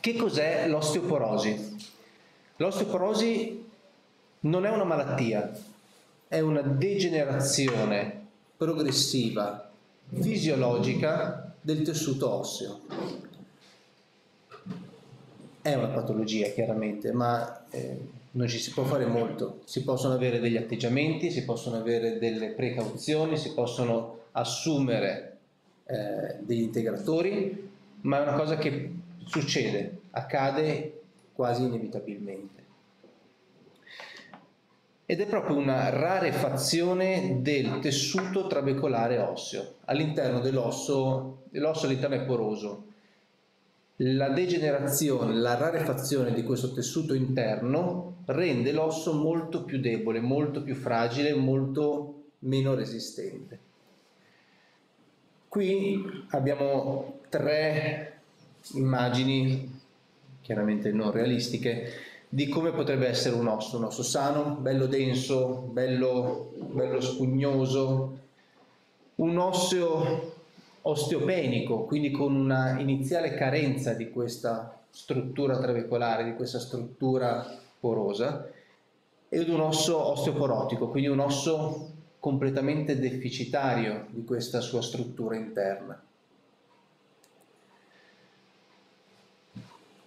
Che cos'è l'osteoporosi? L'osteoporosi non è una malattia, è una degenerazione progressiva fisiologica del tessuto osseo. È una patologia chiaramente, ma eh, non ci si può fare molto. Si possono avere degli atteggiamenti, si possono avere delle precauzioni, si possono assumere eh, degli integratori, ma è una cosa che succede, accade quasi inevitabilmente. Ed è proprio una rarefazione del tessuto trabecolare osseo. All'interno dell'osso, l'osso all'interno è poroso. La degenerazione, la rarefazione di questo tessuto interno rende l'osso molto più debole, molto più fragile, molto meno resistente. Qui abbiamo tre immagini, chiaramente non realistiche, di come potrebbe essere un osso, un osso sano, bello denso, bello, bello spugnoso, un osseo osteopenico, quindi con una iniziale carenza di questa struttura trabecolare, di questa struttura porosa, ed un osso osteoporotico, quindi un osso completamente deficitario di questa sua struttura interna.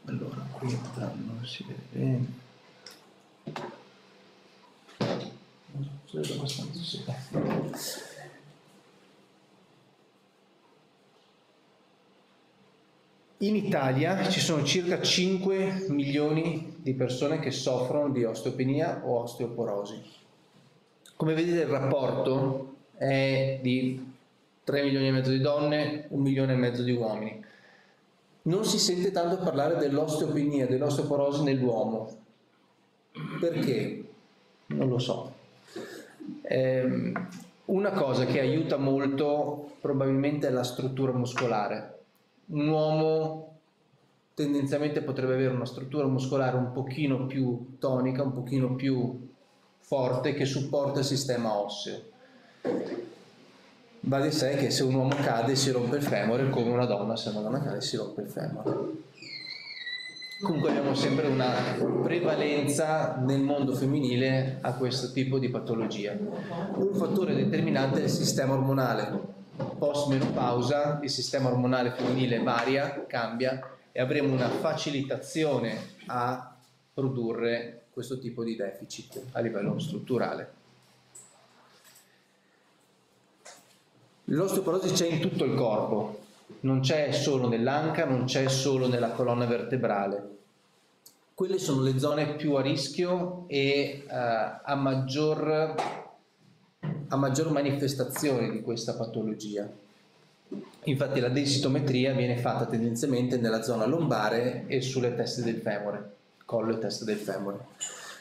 Allora qui non si vede bene si vede abbastanza sì. In Italia ci sono circa 5 milioni di persone che soffrono di osteopenia o osteoporosi. Come vedete il rapporto è di 3 milioni e mezzo di donne, 1 milione e mezzo di uomini non si sente tanto parlare dell'osteopenia, dell'osteoporosi nell'uomo. Perché? Non lo so. Eh, una cosa che aiuta molto probabilmente è la struttura muscolare. Un uomo tendenzialmente potrebbe avere una struttura muscolare un pochino più tonica, un pochino più forte che supporta il sistema osseo va di sé che se un uomo cade si rompe il femore come una donna se una donna cade si rompe il femore. Comunque abbiamo sempre una prevalenza nel mondo femminile a questo tipo di patologia. Un fattore determinante è il sistema ormonale. Post menopausa il sistema ormonale femminile varia, cambia e avremo una facilitazione a produrre questo tipo di deficit a livello strutturale L'osteoporosi c'è in tutto il corpo, non c'è solo nell'anca, non c'è solo nella colonna vertebrale. Quelle sono le zone più a rischio e uh, a, maggior, a maggior manifestazione di questa patologia. Infatti la densitometria viene fatta tendenzialmente nella zona lombare e sulle teste del femore, collo e testa del femore.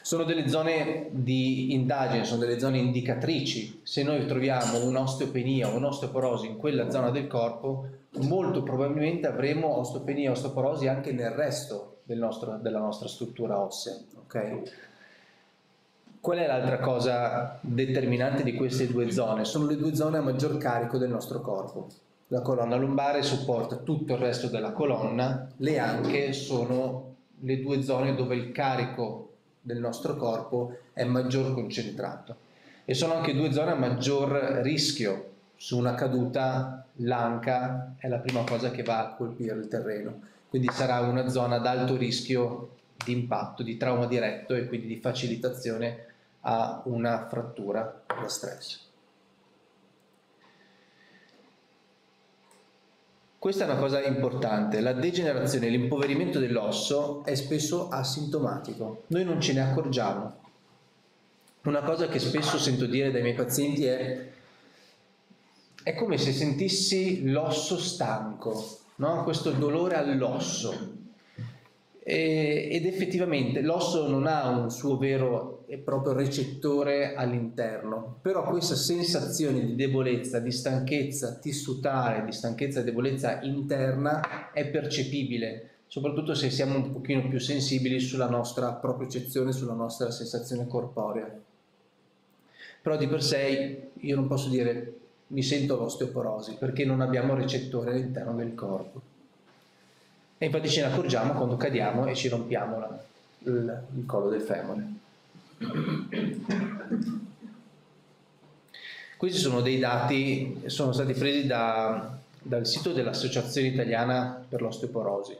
Sono delle zone di indagine, sono delle zone indicatrici. Se noi troviamo un'osteopenia o un'osteoporosi in quella zona del corpo, molto probabilmente avremo osteopenia e osteoporosi anche nel resto del nostro, della nostra struttura ossea. Okay? Qual è l'altra cosa determinante di queste due zone? Sono le due zone a maggior carico del nostro corpo. La colonna lombare supporta tutto il resto della colonna, le anche sono le due zone dove il carico del nostro corpo è maggior concentrato e sono anche due zone a maggior rischio. Su una caduta l'anca è la prima cosa che va a colpire il terreno, quindi sarà una zona ad alto rischio di impatto, di trauma diretto e quindi di facilitazione a una frattura da stress. Questa è una cosa importante, la degenerazione, l'impoverimento dell'osso è spesso asintomatico, noi non ce ne accorgiamo. Una cosa che spesso sento dire dai miei pazienti è è come se sentissi l'osso stanco, no? questo dolore all'osso, e, ed effettivamente l'osso non ha un suo vero e proprio recettore all'interno, però questa sensazione di debolezza, di stanchezza tissutare, di stanchezza e debolezza interna è percepibile, soprattutto se siamo un pochino più sensibili sulla nostra propriocezione, sulla nostra sensazione corporea. Però di per sé io non posso dire mi sento l'osteoporosi perché non abbiamo recettore all'interno del corpo. E infatti ce ne accorgiamo quando cadiamo e ci rompiamo la, il, il collo del femore. Questi sono dei dati, sono stati presi da, dal sito dell'Associazione Italiana per l'Osteoporosi.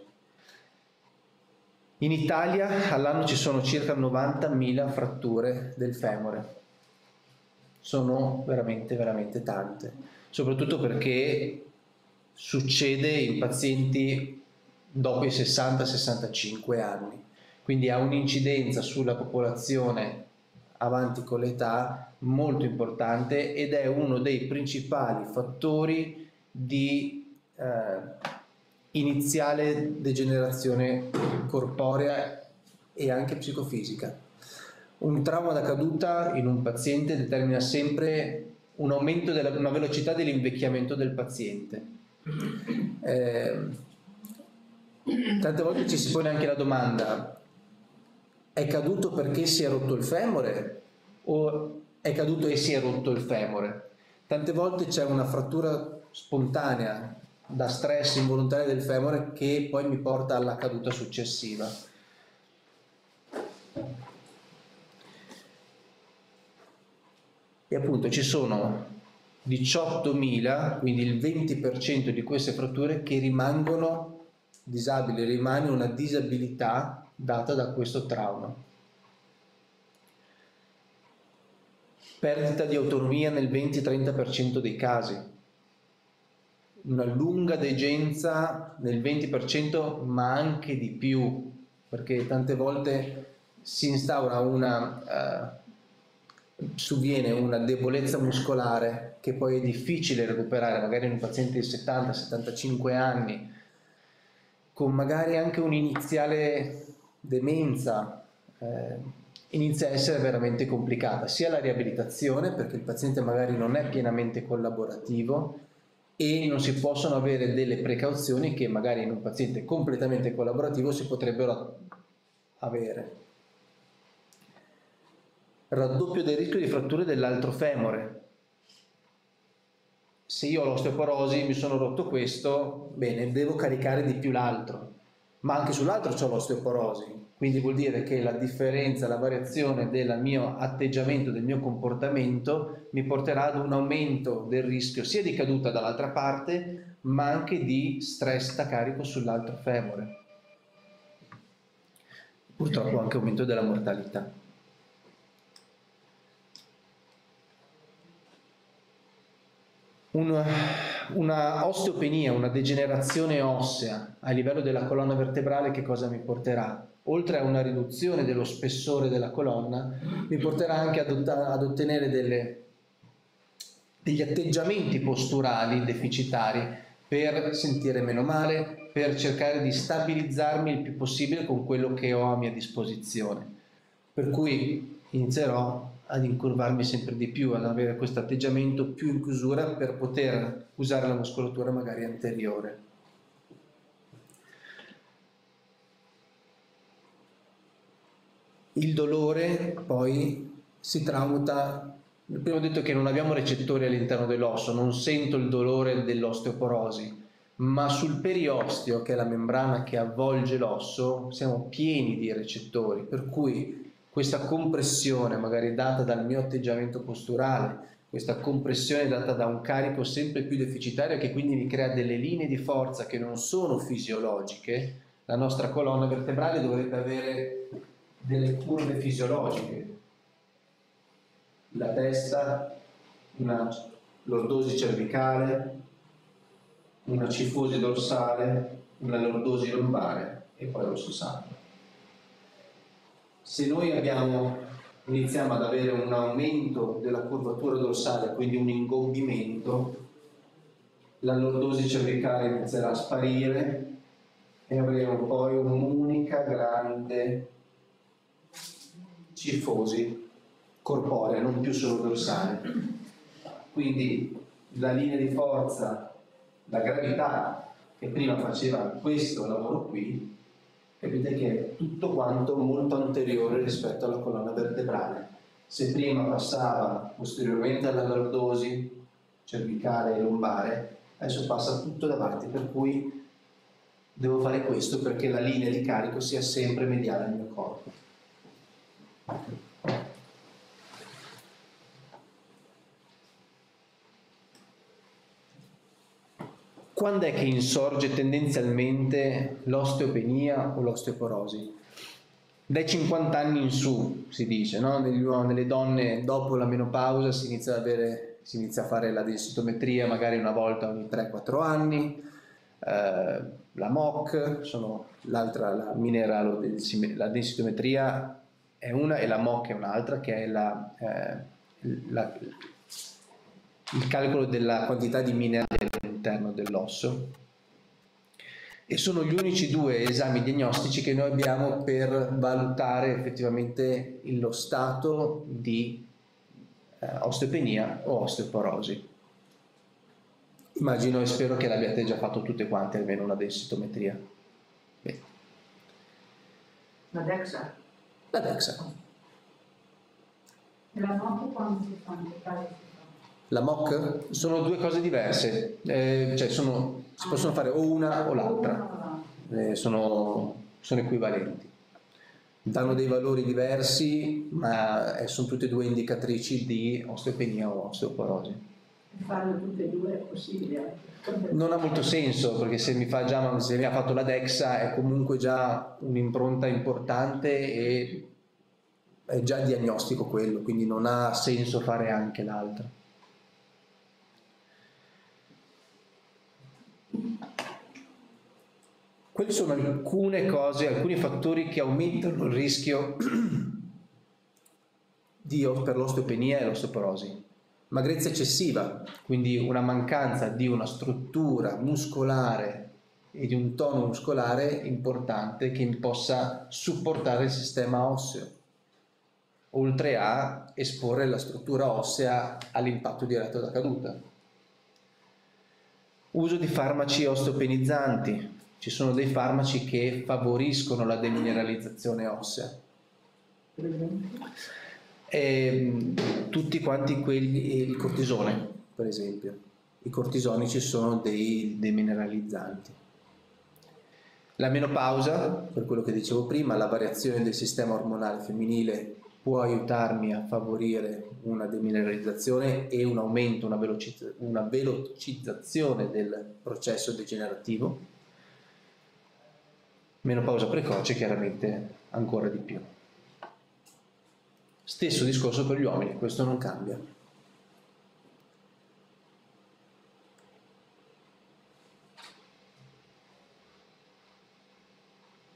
In Italia all'anno ci sono circa 90.000 fratture del femore. Sono veramente, veramente tante, soprattutto perché succede in pazienti dopo i 60-65 anni, quindi ha un'incidenza sulla popolazione avanti con l'età molto importante ed è uno dei principali fattori di eh, iniziale degenerazione corporea e anche psicofisica. Un trauma da caduta in un paziente determina sempre un aumento della una velocità dell'invecchiamento del paziente. Eh, tante volte ci si pone anche la domanda, è caduto perché si è rotto il femore o è caduto e si è rotto il femore? Tante volte c'è una frattura spontanea da stress involontario del femore che poi mi porta alla caduta successiva. E appunto ci sono 18.000, quindi il 20% di queste fratture che rimangono disabili, rimane una disabilità data da questo trauma. Perdita di autonomia nel 20-30% dei casi, una lunga degenza nel 20%, ma anche di più, perché tante volte si instaura una... Uh, sovviene una debolezza muscolare che poi è difficile recuperare, magari in un paziente di 70-75 anni, con magari anche un'iniziale demenza, eh, inizia a essere veramente complicata, sia la riabilitazione, perché il paziente magari non è pienamente collaborativo e non si possono avere delle precauzioni che magari in un paziente completamente collaborativo si potrebbero avere. Raddoppio del rischio di fratture dell'altro femore, se io ho l'osteoporosi, mi sono rotto questo, bene, devo caricare di più l'altro, ma anche sull'altro ho l'osteoporosi, quindi vuol dire che la differenza, la variazione del mio atteggiamento, del mio comportamento mi porterà ad un aumento del rischio sia di caduta dall'altra parte, ma anche di stress da carico sull'altro femore. Purtroppo anche aumento della mortalità. Una, una osteopenia, una degenerazione ossea a livello della colonna vertebrale che cosa mi porterà? Oltre a una riduzione dello spessore della colonna, mi porterà anche ad, ad ottenere delle, degli atteggiamenti posturali deficitari per sentire meno male, per cercare di stabilizzarmi il più possibile con quello che ho a mia disposizione. Per cui inizierò ad incurvarmi sempre di più, ad avere questo atteggiamento più in chiusura per poter usare la muscolatura magari anteriore. Il dolore poi si tramuta, prima ho detto che non abbiamo recettori all'interno dell'osso, non sento il dolore dell'osteoporosi, ma sul periosteo, che è la membrana che avvolge l'osso, siamo pieni di recettori, per cui questa compressione magari data dal mio atteggiamento posturale, questa compressione data da un carico sempre più deficitario che quindi mi crea delle linee di forza che non sono fisiologiche, la nostra colonna vertebrale dovrebbe avere delle curve fisiologiche. La testa, una lordosi cervicale, una cifosi dorsale, una lordosi lombare e poi lo sangue se noi abbiamo, iniziamo ad avere un aumento della curvatura dorsale, quindi un ingombimento, la lordosi cervicale inizierà a sparire e avremo poi un'unica grande cifosi corporea, non più solo dorsale. Quindi la linea di forza, la gravità che prima faceva questo lavoro qui, capite che è tutto quanto molto anteriore rispetto alla colonna vertebrale. Se prima passava posteriormente alla lordosi cervicale e lombare, adesso passa tutto davanti, per cui devo fare questo perché la linea di carico sia sempre mediale al mio corpo. Quando è che insorge tendenzialmente l'osteopenia o l'osteoporosi? Dai 50 anni in su, si dice, no? nelle donne dopo la menopausa si inizia, avere, si inizia a fare la densitometria magari una volta ogni 3-4 anni, eh, la MOC, sono l'altra, la mineralo, la densitometria è una e la MOC è un'altra che è la, eh, la, il calcolo della quantità di minerali all'interno dell'osso e sono gli unici due esami diagnostici che noi abbiamo per valutare effettivamente lo stato di eh, osteopenia o osteoporosi. Immagino e spero che l'abbiate già fatto tutte quante, almeno una densitometria. Bene. La DEXA? La DEXA. La MOC quando si fa? La MOC sono due cose diverse, eh, cioè sono, si possono fare o una o l'altra, eh, sono, sono equivalenti. Danno dei valori diversi, ma eh, sono tutte e due indicatrici di osteopenia o osteoporosi. Farle tutte e due è possibile. Non ha molto senso perché se mi, fa già, se mi ha fatto la DEXA è comunque già un'impronta importante e è già diagnostico quello, quindi non ha senso fare anche l'altra. Quelle sono alcune cose, alcuni fattori che aumentano il rischio di, per l'osteopenia e l'osteoporosi magrezza eccessiva, quindi una mancanza di una struttura muscolare e di un tono muscolare importante che possa supportare il sistema osseo, oltre a esporre la struttura ossea all'impatto diretto da caduta. Uso di farmaci osteopenizzanti. Ci sono dei farmaci che favoriscono la demineralizzazione ossea eh, tutti quanti quelli, il cortisone per esempio, i cortisonici sono dei demineralizzanti. La menopausa, per quello che dicevo prima, la variazione del sistema ormonale femminile può aiutarmi a favorire una demineralizzazione e un aumento, una, velocizz- una velocizzazione del processo degenerativo. Menopausa precoce chiaramente ancora di più. Stesso discorso per gli uomini, questo non cambia.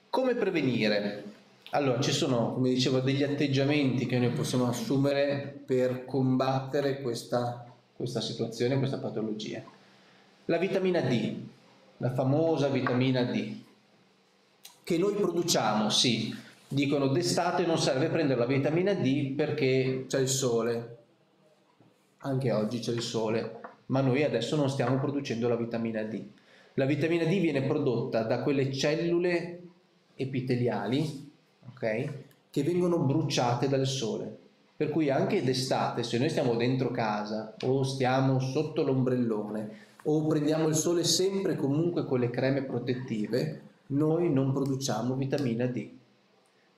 Come prevenire? Allora, ci sono, come dicevo, degli atteggiamenti che noi possiamo assumere per combattere questa, questa situazione, questa patologia. La vitamina D, la famosa vitamina D, che noi produciamo, sì, dicono d'estate non serve prendere la vitamina D perché c'è il sole. Anche oggi c'è il sole, ma noi adesso non stiamo producendo la vitamina D. La vitamina D viene prodotta da quelle cellule epiteliali, ok? Che vengono bruciate dal sole. Per cui anche d'estate, se noi stiamo dentro casa o stiamo sotto l'ombrellone o prendiamo il sole sempre comunque con le creme protettive, noi non produciamo vitamina D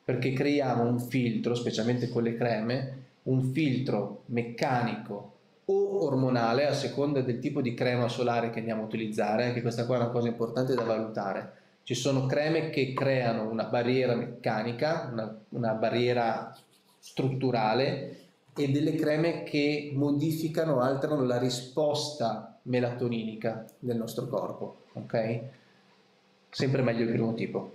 perché creiamo un filtro, specialmente con le creme, un filtro meccanico o ormonale a seconda del tipo di crema solare che andiamo a utilizzare, anche questa qua è una cosa importante da valutare. Ci sono creme che creano una barriera meccanica, una, una barriera strutturale e delle creme che modificano, alterano la risposta melatoninica del nostro corpo, ok? Sempre meglio il primo tipo.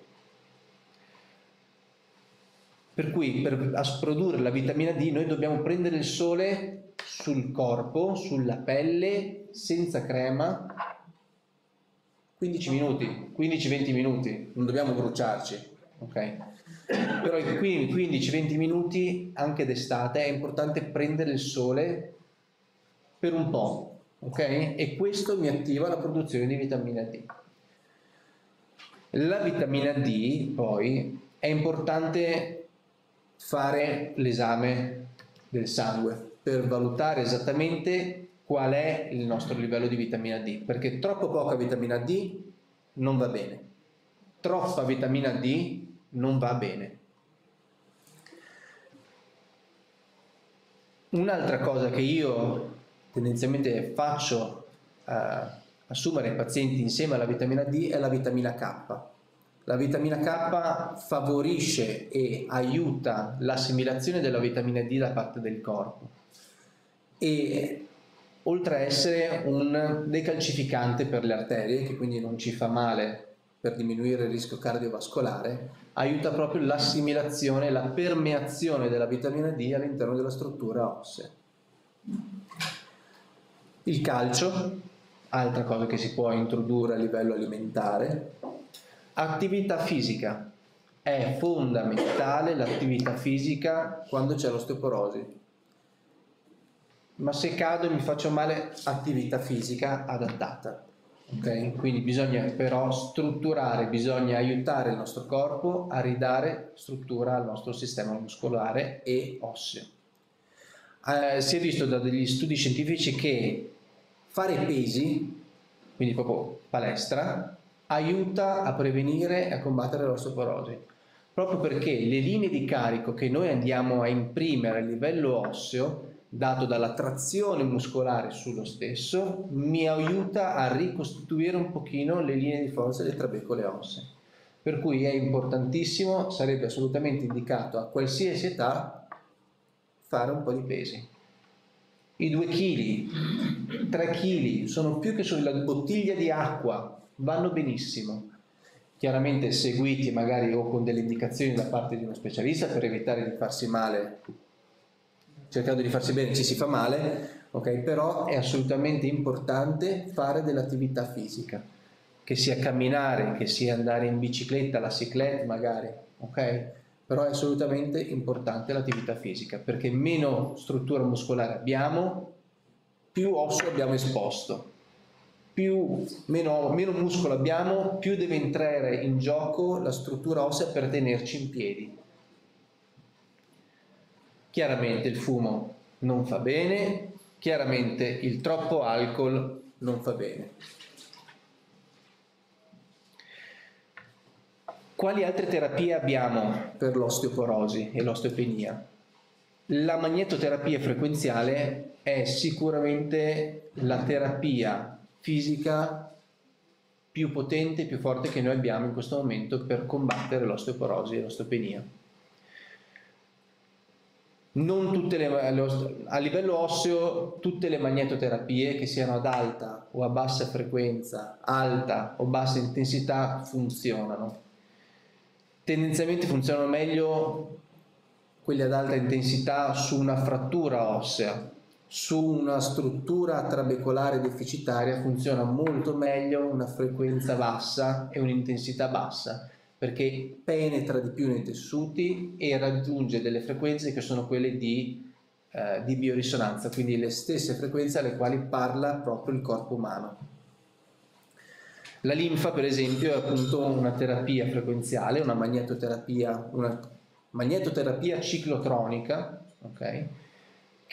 Per cui per produrre la vitamina D noi dobbiamo prendere il sole sul corpo, sulla pelle, senza crema, 15 minuti, 15-20 minuti, non dobbiamo bruciarci, ok? Però in 15-20 minuti, anche d'estate, è importante prendere il sole per un po', ok? E questo mi attiva la produzione di vitamina D. La vitamina D poi è importante fare l'esame del sangue per valutare esattamente qual è il nostro livello di vitamina D, perché troppo poca vitamina D non va bene, troppa vitamina D non va bene. Un'altra cosa che io tendenzialmente faccio eh, assumere ai pazienti insieme alla vitamina D è la vitamina K. La vitamina K favorisce e aiuta l'assimilazione della vitamina D da parte del corpo e oltre a essere un decalcificante per le arterie, che quindi non ci fa male per diminuire il rischio cardiovascolare, aiuta proprio l'assimilazione e la permeazione della vitamina D all'interno della struttura ossea. Il calcio, altra cosa che si può introdurre a livello alimentare. Attività fisica. È fondamentale l'attività fisica quando c'è l'osteoporosi ma se cado e mi faccio male, attività fisica adattata. Okay? Quindi bisogna però strutturare, bisogna aiutare il nostro corpo a ridare struttura al nostro sistema muscolare e osseo. Eh, si è visto da degli studi scientifici che fare pesi, quindi proprio palestra, aiuta a prevenire e a combattere l'osteoporosi, proprio perché le linee di carico che noi andiamo a imprimere a livello osseo dato dalla trazione muscolare sullo stesso, mi aiuta a ricostituire un pochino le linee di forza delle trabecole ossee. Per cui è importantissimo, sarebbe assolutamente indicato a qualsiasi età fare un po' di pesi. I 2 kg, 3 kg sono più che sulla bottiglia di acqua, vanno benissimo. Chiaramente seguiti magari o con delle indicazioni da parte di uno specialista per evitare di farsi male cercando di farsi bene ci si fa male, ok? Però è assolutamente importante fare dell'attività fisica, che sia camminare, che sia andare in bicicletta, la ciclette magari, ok? Però è assolutamente importante l'attività fisica, perché meno struttura muscolare abbiamo, più osso abbiamo esposto. Più, meno, meno muscolo abbiamo, più deve entrare in gioco la struttura ossea per tenerci in piedi Chiaramente il fumo non fa bene, chiaramente il troppo alcol non fa bene. Quali altre terapie abbiamo per l'osteoporosi e l'osteopenia? La magnetoterapia frequenziale è sicuramente la terapia fisica più potente e più forte che noi abbiamo in questo momento per combattere l'osteoporosi e l'osteopenia le, a livello osseo tutte le magnetoterapie che siano ad alta o a bassa frequenza, alta o bassa intensità funzionano. Tendenzialmente funzionano meglio quelle ad alta intensità su una frattura ossea, su una struttura trabecolare deficitaria funziona molto meglio una frequenza bassa e un'intensità bassa perché penetra di più nei tessuti e raggiunge delle frequenze che sono quelle di, eh, di biorisonanza, quindi le stesse frequenze alle quali parla proprio il corpo umano. La linfa, per esempio, è appunto una terapia frequenziale, una magnetoterapia, una magnetoterapia ciclotronica, okay?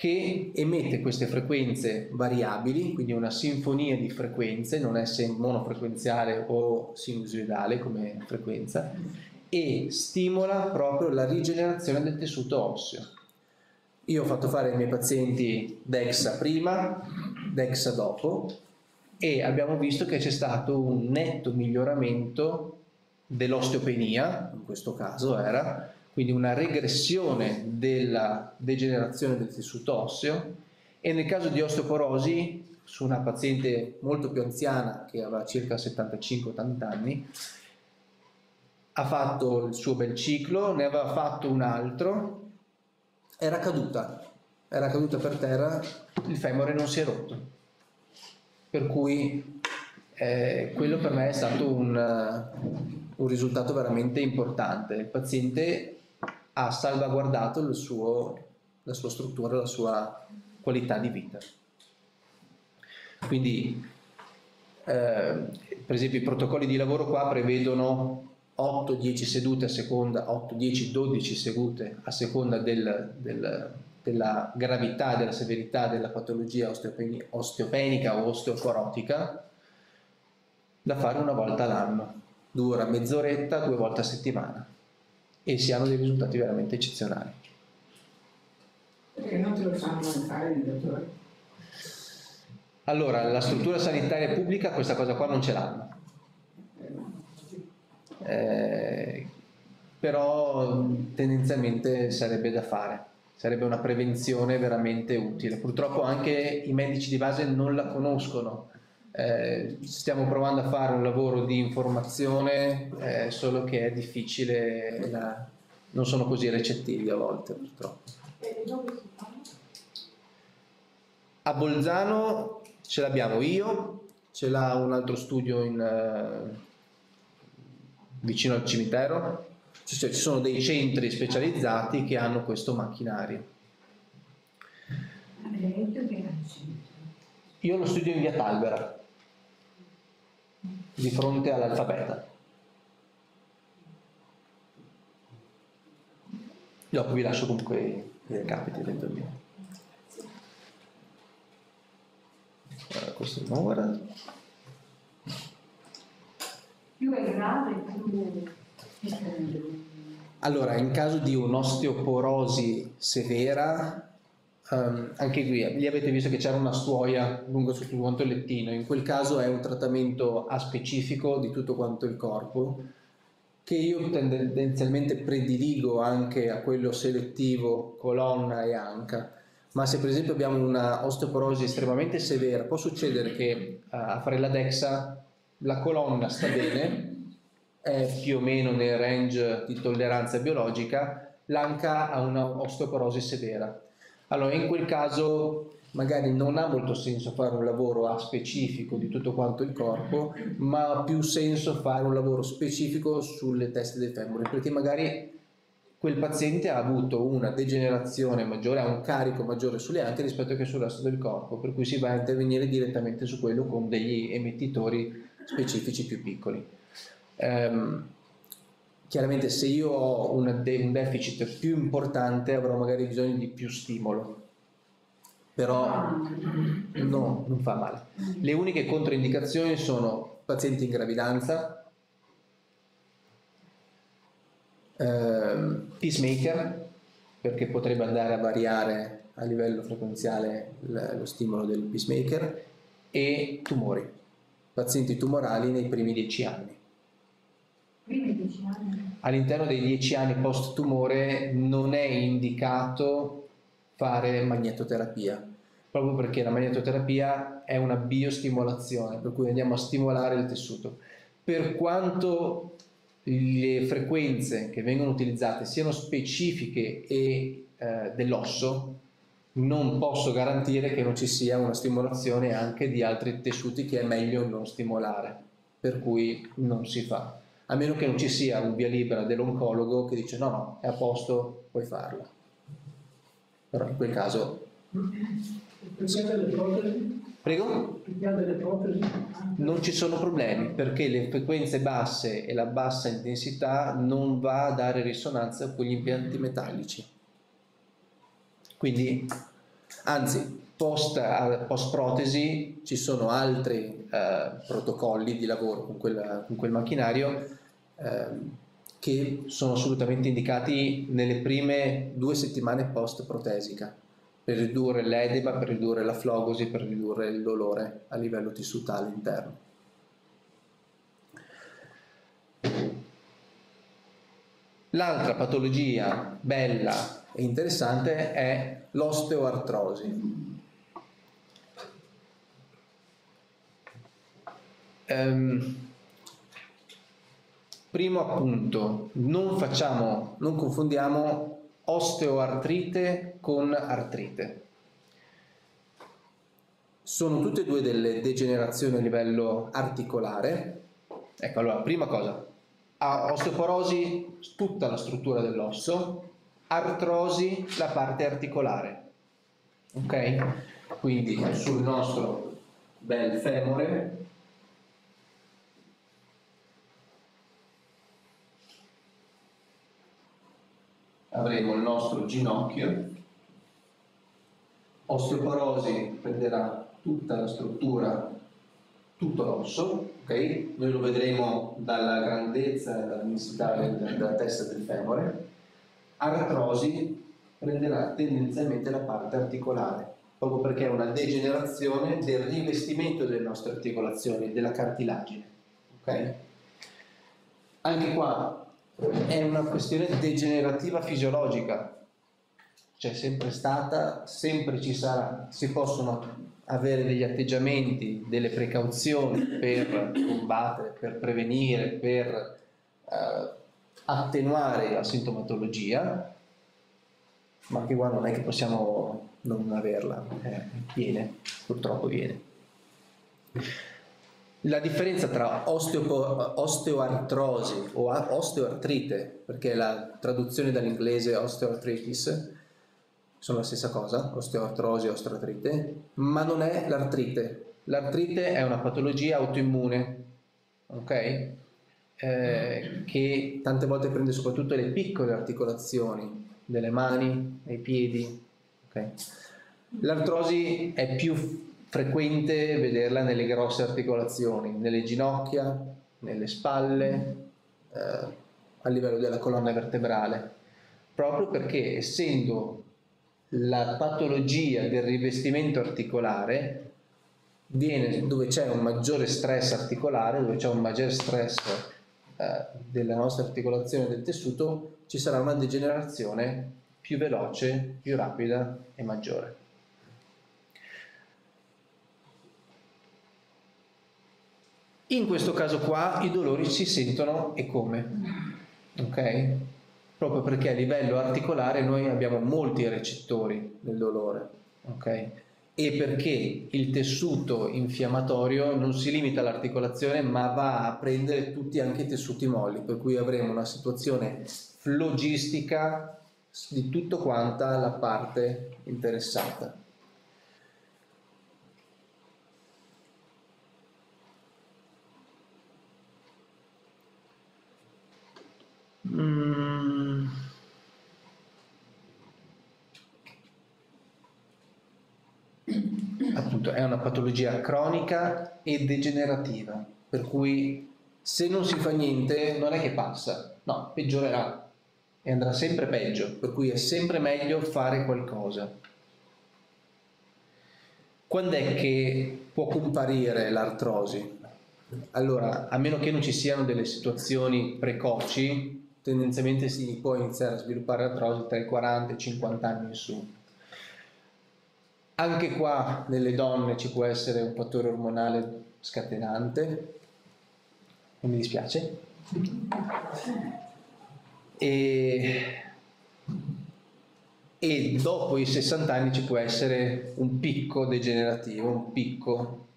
Che emette queste frequenze variabili, quindi una sinfonia di frequenze, non è monofrequenziale o sinusoidale come frequenza, e stimola proprio la rigenerazione del tessuto osseo. Io ho fatto fare ai miei pazienti DEXA prima, DEXA dopo e abbiamo visto che c'è stato un netto miglioramento dell'osteopenia, in questo caso era, quindi una regressione della degenerazione del tessuto osseo e nel caso di osteoporosi su una paziente molto più anziana che aveva circa 75-80 anni ha fatto il suo bel ciclo, ne aveva fatto un altro, era caduta, era caduta per terra, il femore non si è rotto. Per cui eh, quello per me è stato un, un risultato veramente importante. Il paziente ha salvaguardato suo, la sua struttura, la sua qualità di vita. Quindi, eh, per esempio, i protocolli di lavoro qua prevedono 8-10 sedute a seconda, 8-10-12 sedute a seconda del, del, della gravità, della severità della patologia osteopenica o osteoporotica da fare una volta all'anno dura mezz'oretta due volte a settimana e si hanno dei risultati veramente eccezionali. Perché non te lo fanno fare il dottore? Allora, la struttura sanitaria pubblica questa cosa qua non ce l'hanno. Eh, però tendenzialmente sarebbe da fare, sarebbe una prevenzione veramente utile. Purtroppo anche i medici di base non la conoscono. Eh, stiamo provando a fare un lavoro di informazione, eh, solo che è difficile, la... non sono così recettivi a volte purtroppo. A Bolzano ce l'abbiamo io, ce l'ha un altro studio in, uh, vicino al cimitero, cioè, ci sono dei centri specializzati che hanno questo macchinario. Io lo studio in via Talbera, di fronte all'alfabeta. Dopo vi lascio comunque i recapiti eventualmente. Allora, questo è numero. Più è grave, più allora, in caso di un'osteoporosi severa, um, anche qui lì avete visto che c'era una stuoia lungo tutto quanto il lettino, in quel caso è un trattamento a specifico di tutto quanto il corpo, che io tendenzialmente prediligo anche a quello selettivo colonna e anca. Ma se per esempio abbiamo una osteoporosi estremamente severa, può succedere che uh, a fare la DEXA la colonna sta bene, è più o meno nel range di tolleranza biologica, l'anca ha una osteoporosi severa. Allora in quel caso magari non ha molto senso fare un lavoro a specifico di tutto quanto il corpo, ma ha più senso fare un lavoro specifico sulle teste dei femori, perché magari quel paziente ha avuto una degenerazione maggiore, ha un carico maggiore sulle anche rispetto che sul resto del corpo, per cui si va a intervenire direttamente su quello con degli emettitori specifici più piccoli. Um, chiaramente se io ho de- un deficit più importante avrò magari bisogno di più stimolo, però no, non fa male. Le uniche controindicazioni sono pazienti in gravidanza, ehm, pacemaker, perché potrebbe andare a variare a livello frequenziale lo stimolo del pacemaker, e tumori, pazienti tumorali nei primi dieci anni. All'interno dei 10 anni post tumore non è indicato fare magnetoterapia, proprio perché la magnetoterapia è una biostimolazione, per cui andiamo a stimolare il tessuto. Per quanto le frequenze che vengono utilizzate siano specifiche e eh, dell'osso, non posso garantire che non ci sia una stimolazione anche di altri tessuti che è meglio non stimolare, per cui non si fa a meno che non ci sia un via libera dell'oncologo che dice no, no, è a posto, puoi farla. Però in quel caso... Prego? Non ci sono problemi perché le frequenze basse e la bassa intensità non va a dare risonanza con gli impianti metallici. Quindi, anzi, post, post protesi ci sono altri eh, protocolli di lavoro con, quella, con quel macchinario Ehm, che sono assolutamente indicati nelle prime due settimane post protesica per ridurre l'edema, per ridurre la flogosi, per ridurre il dolore a livello tissutale interno. L'altra patologia bella e interessante è l'osteoartrosi. Um, Primo appunto, non facciamo, non confondiamo osteoartrite con artrite. Sono tutte e due delle degenerazioni a livello articolare. Ecco, allora, prima cosa, a osteoporosi tutta la struttura dell'osso, artrosi la parte articolare. Ok? Quindi sul nostro bel femore avremo il nostro ginocchio, osteoporosi prenderà tutta la struttura tutto l'osso, ok? Noi lo vedremo dalla grandezza e dall'immensità della testa del femore. Artrosi prenderà tendenzialmente la parte articolare, proprio perché è una degenerazione del rivestimento delle nostre articolazioni, della cartilagine. ok? Anche qua è una questione degenerativa fisiologica, c'è sempre stata, sempre ci sarà, si possono avere degli atteggiamenti, delle precauzioni per combattere, per prevenire, per eh, attenuare la sintomatologia, ma anche qua non è che possiamo non averla, eh, viene, purtroppo viene. La differenza tra osteopo, osteoartrosi o osteoartrite, perché la traduzione dall'inglese osteoartritis, sono la stessa cosa, osteoartrosi e osteoartrite, ma non è l'artrite. L'artrite è una patologia autoimmune, ok? Eh, che tante volte prende soprattutto le piccole articolazioni delle mani, dei piedi. Okay? L'artrosi è più frequente vederla nelle grosse articolazioni, nelle ginocchia, nelle spalle, eh, a livello della colonna vertebrale, proprio perché essendo la patologia del rivestimento articolare viene dove c'è un maggiore stress articolare, dove c'è un maggiore stress eh, della nostra articolazione del tessuto, ci sarà una degenerazione più veloce, più rapida e maggiore. In questo caso qua i dolori si sentono e come? Ok? proprio perché a livello articolare noi abbiamo molti recettori del dolore, ok? E perché il tessuto infiammatorio non si limita all'articolazione ma va a prendere tutti anche i tessuti molli, per cui avremo una situazione flogistica di tutto quanta la parte interessata. Mm. Appunto, è una patologia cronica e degenerativa, per cui se non si fa niente non è che passa, no, peggiorerà e andrà sempre peggio, per cui è sempre meglio fare qualcosa. Quando è che può comparire l'artrosi? Allora, a meno che non ci siano delle situazioni precoci, tendenzialmente si può iniziare a sviluppare artrosi tra i 40 e i 50 anni in su. Anche qua nelle donne ci può essere un fattore ormonale scatenante, non mi dispiace. E, e dopo i 60 anni ci può essere un picco degenerativo, un picco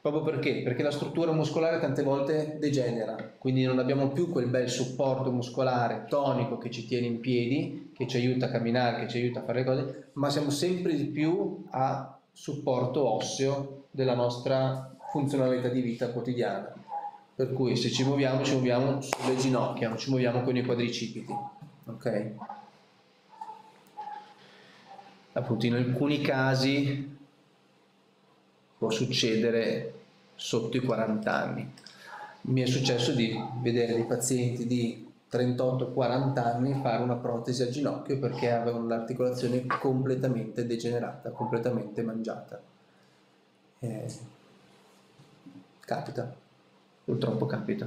Proprio perché? Perché la struttura muscolare tante volte degenera, quindi non abbiamo più quel bel supporto muscolare tonico che ci tiene in piedi, che ci aiuta a camminare, che ci aiuta a fare le cose, ma siamo sempre di più a supporto osseo della nostra funzionalità di vita quotidiana. Per cui se ci muoviamo, ci muoviamo sulle ginocchia, non ci muoviamo con i quadricipiti. Ok? Appunto, in alcuni casi può succedere sotto i 40 anni. Mi è successo di vedere dei pazienti di 38-40 anni fare una protesi al ginocchio perché avevano l'articolazione completamente degenerata, completamente mangiata. Eh, capita, purtroppo capita.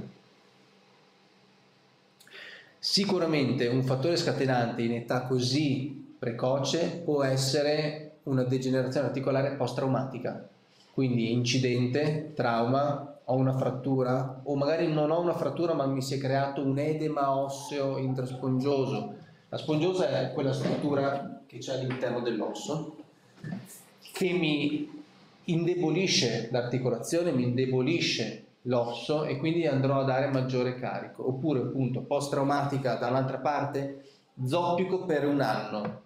Sicuramente un fattore scatenante in età così precoce può essere una degenerazione articolare post-traumatica, quindi incidente, trauma, ho una frattura o magari non ho una frattura ma mi si è creato un edema osseo intraspongioso. La spongiosa è quella struttura che c'è all'interno dell'osso che mi indebolisce l'articolazione, mi indebolisce l'osso e quindi andrò a dare maggiore carico. Oppure appunto post-traumatica dall'altra parte, zoppico per un anno.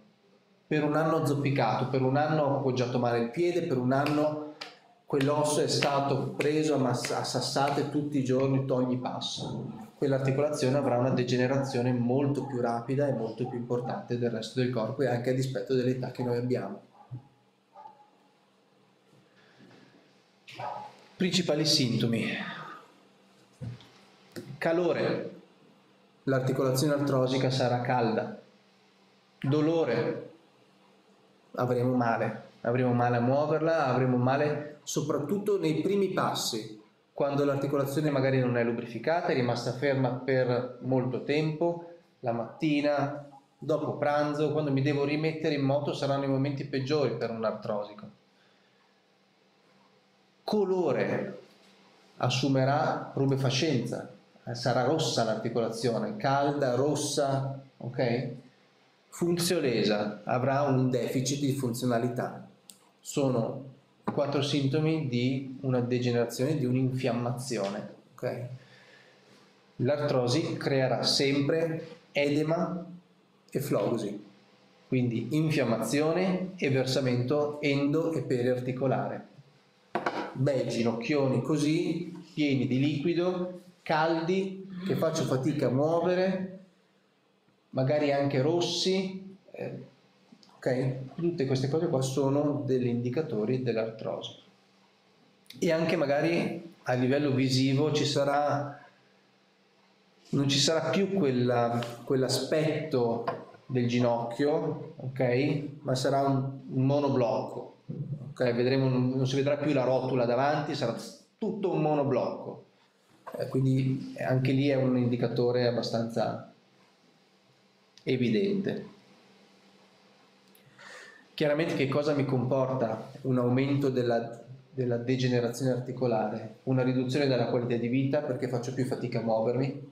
Per un anno zoppicato, per un anno ho appoggiato male il piede, per un anno quell'osso è stato preso a, massa, a sassate tutti i giorni, ogni passo. Quell'articolazione avrà una degenerazione molto più rapida e molto più importante del resto del corpo e anche a dispetto dell'età che noi abbiamo. Principali sintomi. Calore. L'articolazione artrosica sarà calda. Dolore. Avremo male. Avremo male a muoverla, avremo male soprattutto nei primi passi, quando l'articolazione magari non è lubrificata, è rimasta ferma per molto tempo, la mattina, dopo pranzo, quando mi devo rimettere in moto saranno i momenti peggiori per un artrosico. Colore assumerà rubefascenza, sarà rossa l'articolazione, calda, rossa, ok? Funziolesa avrà un deficit di funzionalità. Sono quattro sintomi di una degenerazione, di un'infiammazione, ok? L'artrosi creerà sempre edema e flogosi, quindi infiammazione e versamento endo e periarticolare. Bei ginocchioni così, pieni di liquido, caldi, che faccio fatica a muovere, magari anche rossi, eh, ok? Tutte queste cose qua sono degli indicatori dell'artrosi. E anche magari a livello visivo ci sarà non ci sarà più quella, quell'aspetto del ginocchio, ok? Ma sarà un, un monoblocco, ok? Vedremo, non si vedrà più la rotula davanti, sarà tutto un monoblocco. Eh, quindi anche lì è un indicatore abbastanza evidente. Chiaramente che cosa mi comporta un aumento della, della degenerazione articolare? Una riduzione della qualità di vita perché faccio più fatica a muovermi,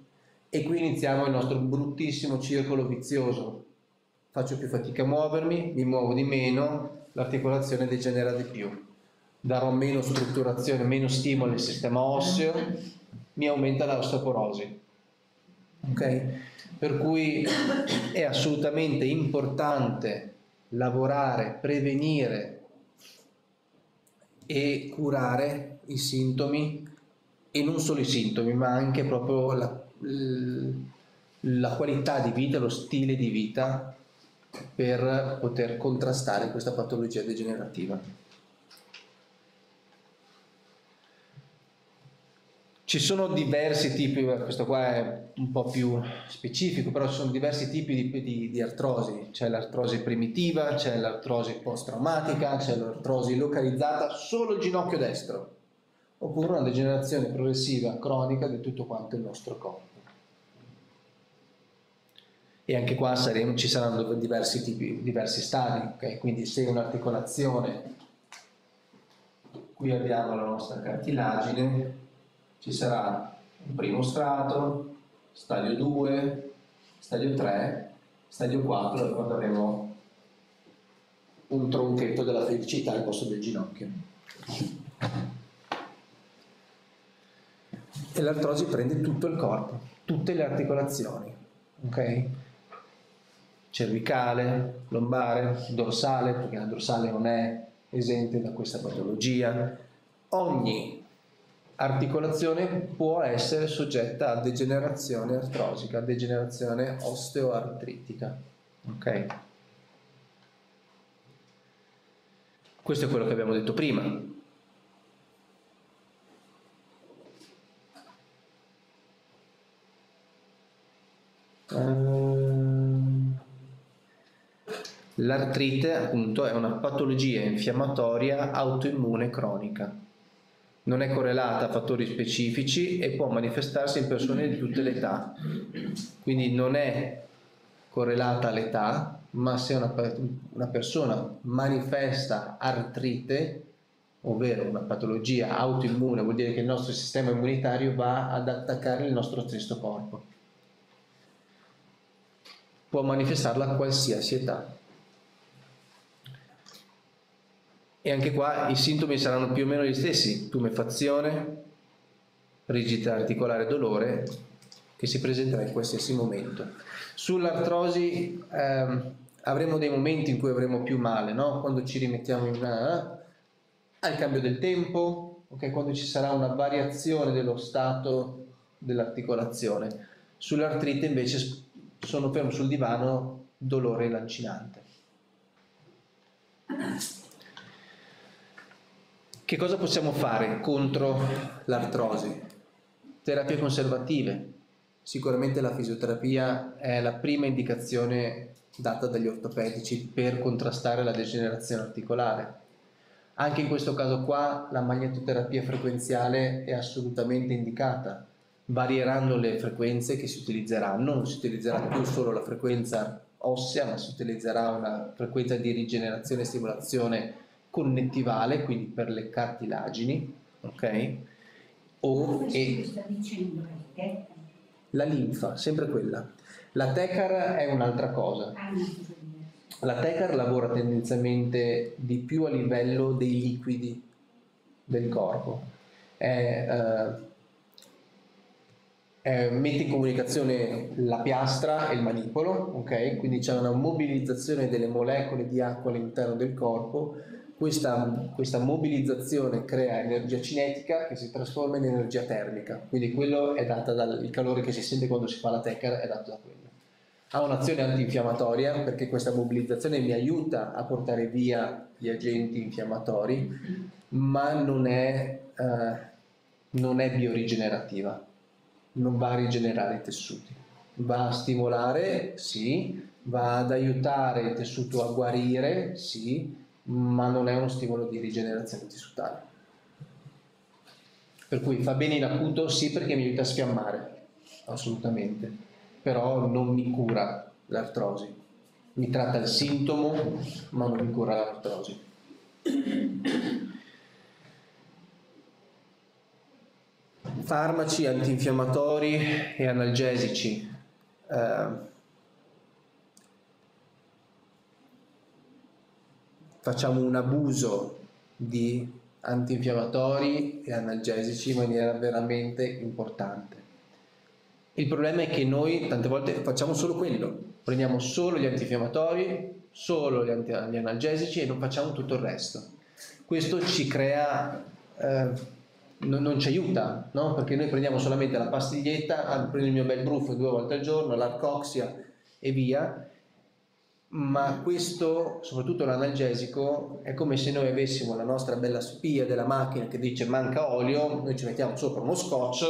e qui iniziamo il nostro bruttissimo circolo vizioso. Faccio più fatica a muovermi, mi muovo di meno, l'articolazione degenera di più. Darò meno strutturazione, meno stimolo al sistema osseo, mi aumenta l'osteoporosi. Ok? Per cui è assolutamente importante lavorare, prevenire e curare i sintomi e non solo i sintomi, ma anche proprio la la qualità di vita, lo stile di vita per poter contrastare questa patologia degenerativa. Ci sono diversi tipi, questo qua è un po' più specifico, però ci sono diversi tipi di, di, di artrosi, c'è l'artrosi primitiva, c'è l'artrosi post-traumatica, c'è l'artrosi localizzata solo il ginocchio destro, oppure una degenerazione progressiva cronica di tutto quanto il nostro corpo e anche qua saremo, ci saranno diversi tipi, diversi stadi, okay? quindi se un'articolazione, qui abbiamo la nostra cartilagine, ci sarà un primo strato, stadio 2, stadio 3, stadio 4 e quando avremo un tronchetto della felicità al posto del ginocchio. E l'artrosi prende tutto il corpo, tutte le articolazioni. ok? cervicale, lombare, dorsale, perché la dorsale non è esente da questa patologia. Ogni articolazione può essere soggetta a degenerazione artrosica, degenerazione osteoartritica. Ok? Questo è quello che abbiamo detto prima. L'artrite appunto è una patologia infiammatoria autoimmune cronica. Non è correlata a fattori specifici e può manifestarsi in persone di tutte le età. Quindi non è correlata all'età, ma se una, una persona manifesta artrite, ovvero una patologia autoimmune, vuol dire che il nostro sistema immunitario va ad attaccare il nostro stesso corpo. Può manifestarla a qualsiasi età. E anche qua i sintomi saranno più o meno gli stessi, tumefazione, rigidità articolare dolore, che si presenterà in qualsiasi momento. Sull'artrosi ehm, avremo dei momenti in cui avremo più male, no? quando ci rimettiamo in una, al cambio del tempo, okay? quando ci sarà una variazione dello stato dell'articolazione. Sull'artrite invece sono fermo sul divano, dolore lancinante. Che cosa possiamo fare contro l'artrosi? Terapie conservative. Sicuramente la fisioterapia è la prima indicazione data dagli ortopedici per contrastare la degenerazione articolare. Anche in questo caso qua la magnetoterapia frequenziale è assolutamente indicata. Varieranno le frequenze che si utilizzeranno, non si utilizzerà più solo la frequenza ossea, ma si utilizzerà una frequenza di rigenerazione e stimolazione connettivale, quindi per le cartilagini, ok? O, e la linfa, sempre quella. La TECAR è un'altra cosa. La TECAR lavora tendenzialmente di più a livello dei liquidi del corpo. È, uh, è, mette in comunicazione la piastra e il manipolo, ok? Quindi c'è una mobilizzazione delle molecole di acqua all'interno del corpo questa, questa, mobilizzazione crea energia cinetica che si trasforma in energia termica, quindi quello è data dal calore che si sente quando si fa la tecker è dato da quello. Ha un'azione antinfiammatoria perché questa mobilizzazione mi aiuta a portare via gli agenti infiammatori, ma non è, eh, non è biorigenerativa, non va a rigenerare i tessuti. Va a stimolare, sì, va ad aiutare il tessuto a guarire, sì, ma non è uno stimolo di rigenerazione tissutale. Per cui fa bene in acuto sì perché mi aiuta a sfiammare, assolutamente, però non mi cura l'artrosi. Mi tratta il sintomo, ma non mi cura l'artrosi. Farmaci antinfiammatori e analgesici. Eh, facciamo un abuso di antinfiammatori e analgesici in maniera veramente importante. Il problema è che noi tante volte facciamo solo quello, prendiamo solo gli antinfiammatori, solo gli, gli analgesici e non facciamo tutto il resto. Questo ci crea, eh, non, non, ci aiuta, no? perché noi prendiamo solamente la pastiglietta, ah, prendo il mio bel bruffo due volte al giorno, l'arcoxia e via, ma questo, soprattutto l'analgesico, è come se noi avessimo la nostra bella spia della macchina che dice manca olio, noi ci mettiamo sopra uno scotch,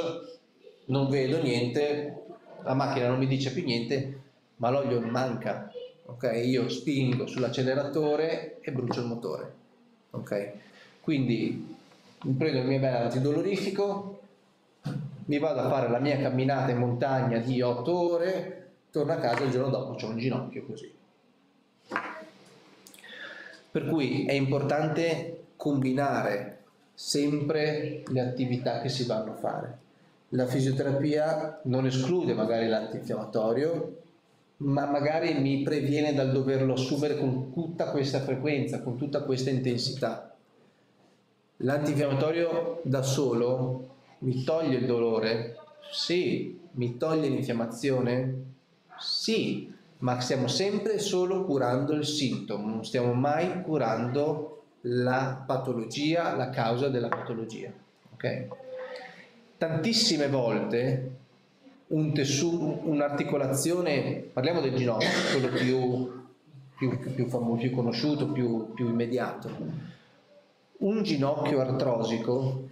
non vedo niente, la macchina non mi dice più niente, ma l'olio manca. ok? Io spingo sull'acceleratore e brucio il motore. ok? Quindi prendo il mio bel antidolorifico, mi vado a fare la mia camminata in montagna di 8 ore, torno a casa il giorno dopo ho un ginocchio così. Per cui è importante combinare sempre le attività che si vanno a fare. La fisioterapia non esclude magari l'antinfiammatorio, ma magari mi previene dal doverlo assumere con tutta questa frequenza, con tutta questa intensità. L'antinfiammatorio da solo mi toglie il dolore? Sì. Mi toglie l'infiammazione? Sì ma stiamo sempre solo curando il sintomo, non stiamo mai curando la patologia, la causa della patologia. Okay? Tantissime volte un tessuto, un'articolazione, parliamo del ginocchio, quello più, più, più, famoso, più conosciuto, più, più immediato. Un ginocchio artrosico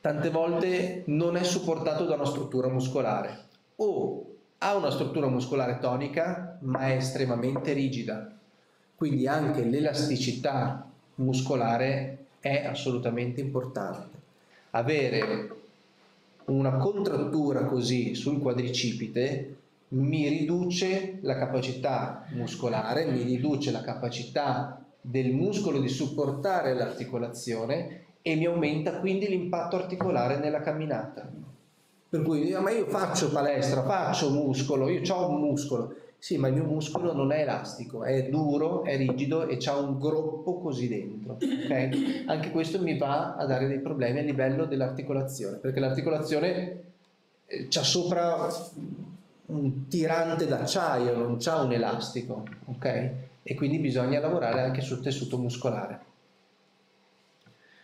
tante volte non è supportato da una struttura muscolare o ha una struttura muscolare tonica ma è estremamente rigida, quindi anche l'elasticità muscolare è assolutamente importante. Avere una contrattura così sul quadricipite mi riduce la capacità muscolare, mi riduce la capacità del muscolo di supportare l'articolazione e mi aumenta quindi l'impatto articolare nella camminata. Per cui, ma io faccio palestra, faccio muscolo, io ho un muscolo. Sì, ma il mio muscolo non è elastico, è duro, è rigido e ha un groppo così dentro. Okay? Anche questo mi va a dare dei problemi a livello dell'articolazione, perché l'articolazione eh, ha sopra un tirante d'acciaio, non ha un elastico, ok? E quindi bisogna lavorare anche sul tessuto muscolare.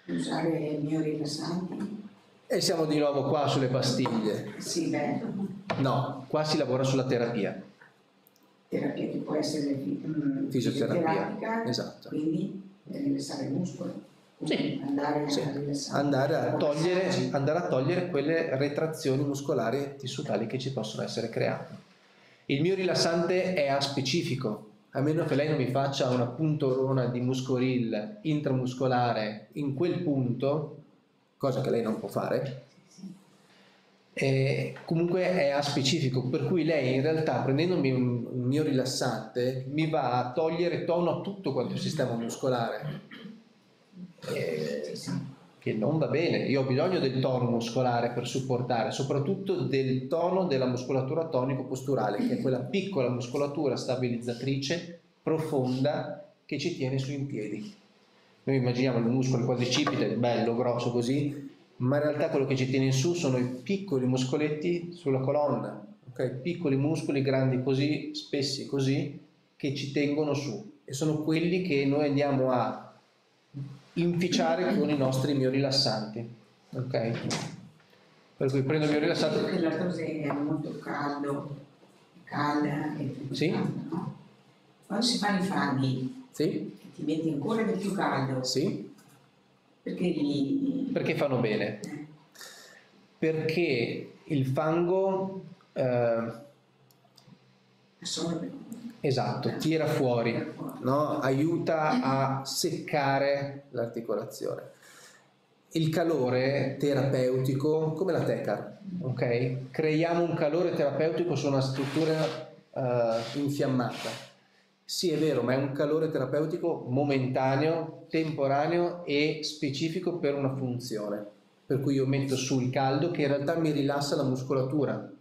Usare il mio rilassante? E siamo di nuovo qua sulle pastiglie. Sì, beh. No, qua si lavora sulla terapia. Terapia che può essere mm, fisioterapia. Esatto. Quindi rilassare il muscolo. Sì, andare, sì. a rilassare. Andare, a togliere, andare a togliere quelle retrazioni muscolari e tissutali che ci possono essere create. Il mio rilassante è a specifico, a meno che lei non mi faccia una puntorona di muscoril intramuscolare in quel punto, cosa che lei non può fare, eh, comunque è a specifico, per cui lei in realtà prendendomi un, un mio rilassante mi va a togliere tono a tutto quanto il sistema muscolare, eh, che non va bene. Io ho bisogno del tono muscolare per supportare, soprattutto del tono della muscolatura tonico-posturale, che è quella piccola muscolatura stabilizzatrice profonda che ci tiene su in piedi. Noi immaginiamo il muscolo quadricipite bello, grosso così, ma in realtà quello che ci tiene in su sono i piccoli muscoletti sulla colonna, okay? piccoli muscoli grandi così, spessi così, che ci tengono su e sono quelli che noi andiamo a inficiare con i nostri miorilassanti. Ok? Per cui prendo il mio rilassante. Perché la cosa è molto caldo, calda e tutto Sì. Quando si fanno i fanghi, Sì? Ti metti ancora di più caldo, Sì? perché li... Perché fanno bene? eh, Perché il fango, eh, esatto, tira fuori, no? aiuta a seccare l'articolazione. Il calore terapeutico, come la Tecar, ok? Creiamo un calore terapeutico su una struttura eh, infiammata. Sì, è vero, ma è un calore terapeutico momentaneo, temporaneo e specifico per una funzione. Per cui io metto sul caldo che in realtà mi rilassa la muscolatura,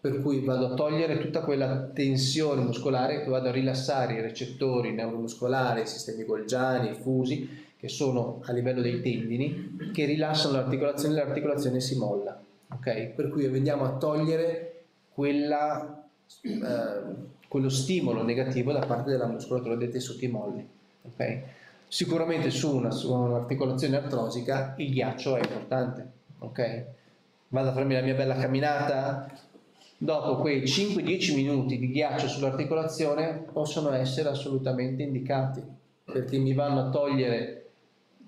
per cui vado a togliere tutta quella tensione muscolare che vado a rilassare i recettori neuromuscolari, i sistemi golgiani, i fusi, che sono a livello dei tendini, che rilassano l'articolazione e l'articolazione si molla. ok? Per cui andiamo a togliere quella, eh, quello stimolo negativo da parte della muscolatura dei tessuti molli. ok? Sicuramente su, una, su un'articolazione artrosica il ghiaccio è importante. ok? Vado a farmi la mia bella camminata, dopo quei 5-10 minuti di ghiaccio sull'articolazione possono essere assolutamente indicati perché mi vanno a togliere,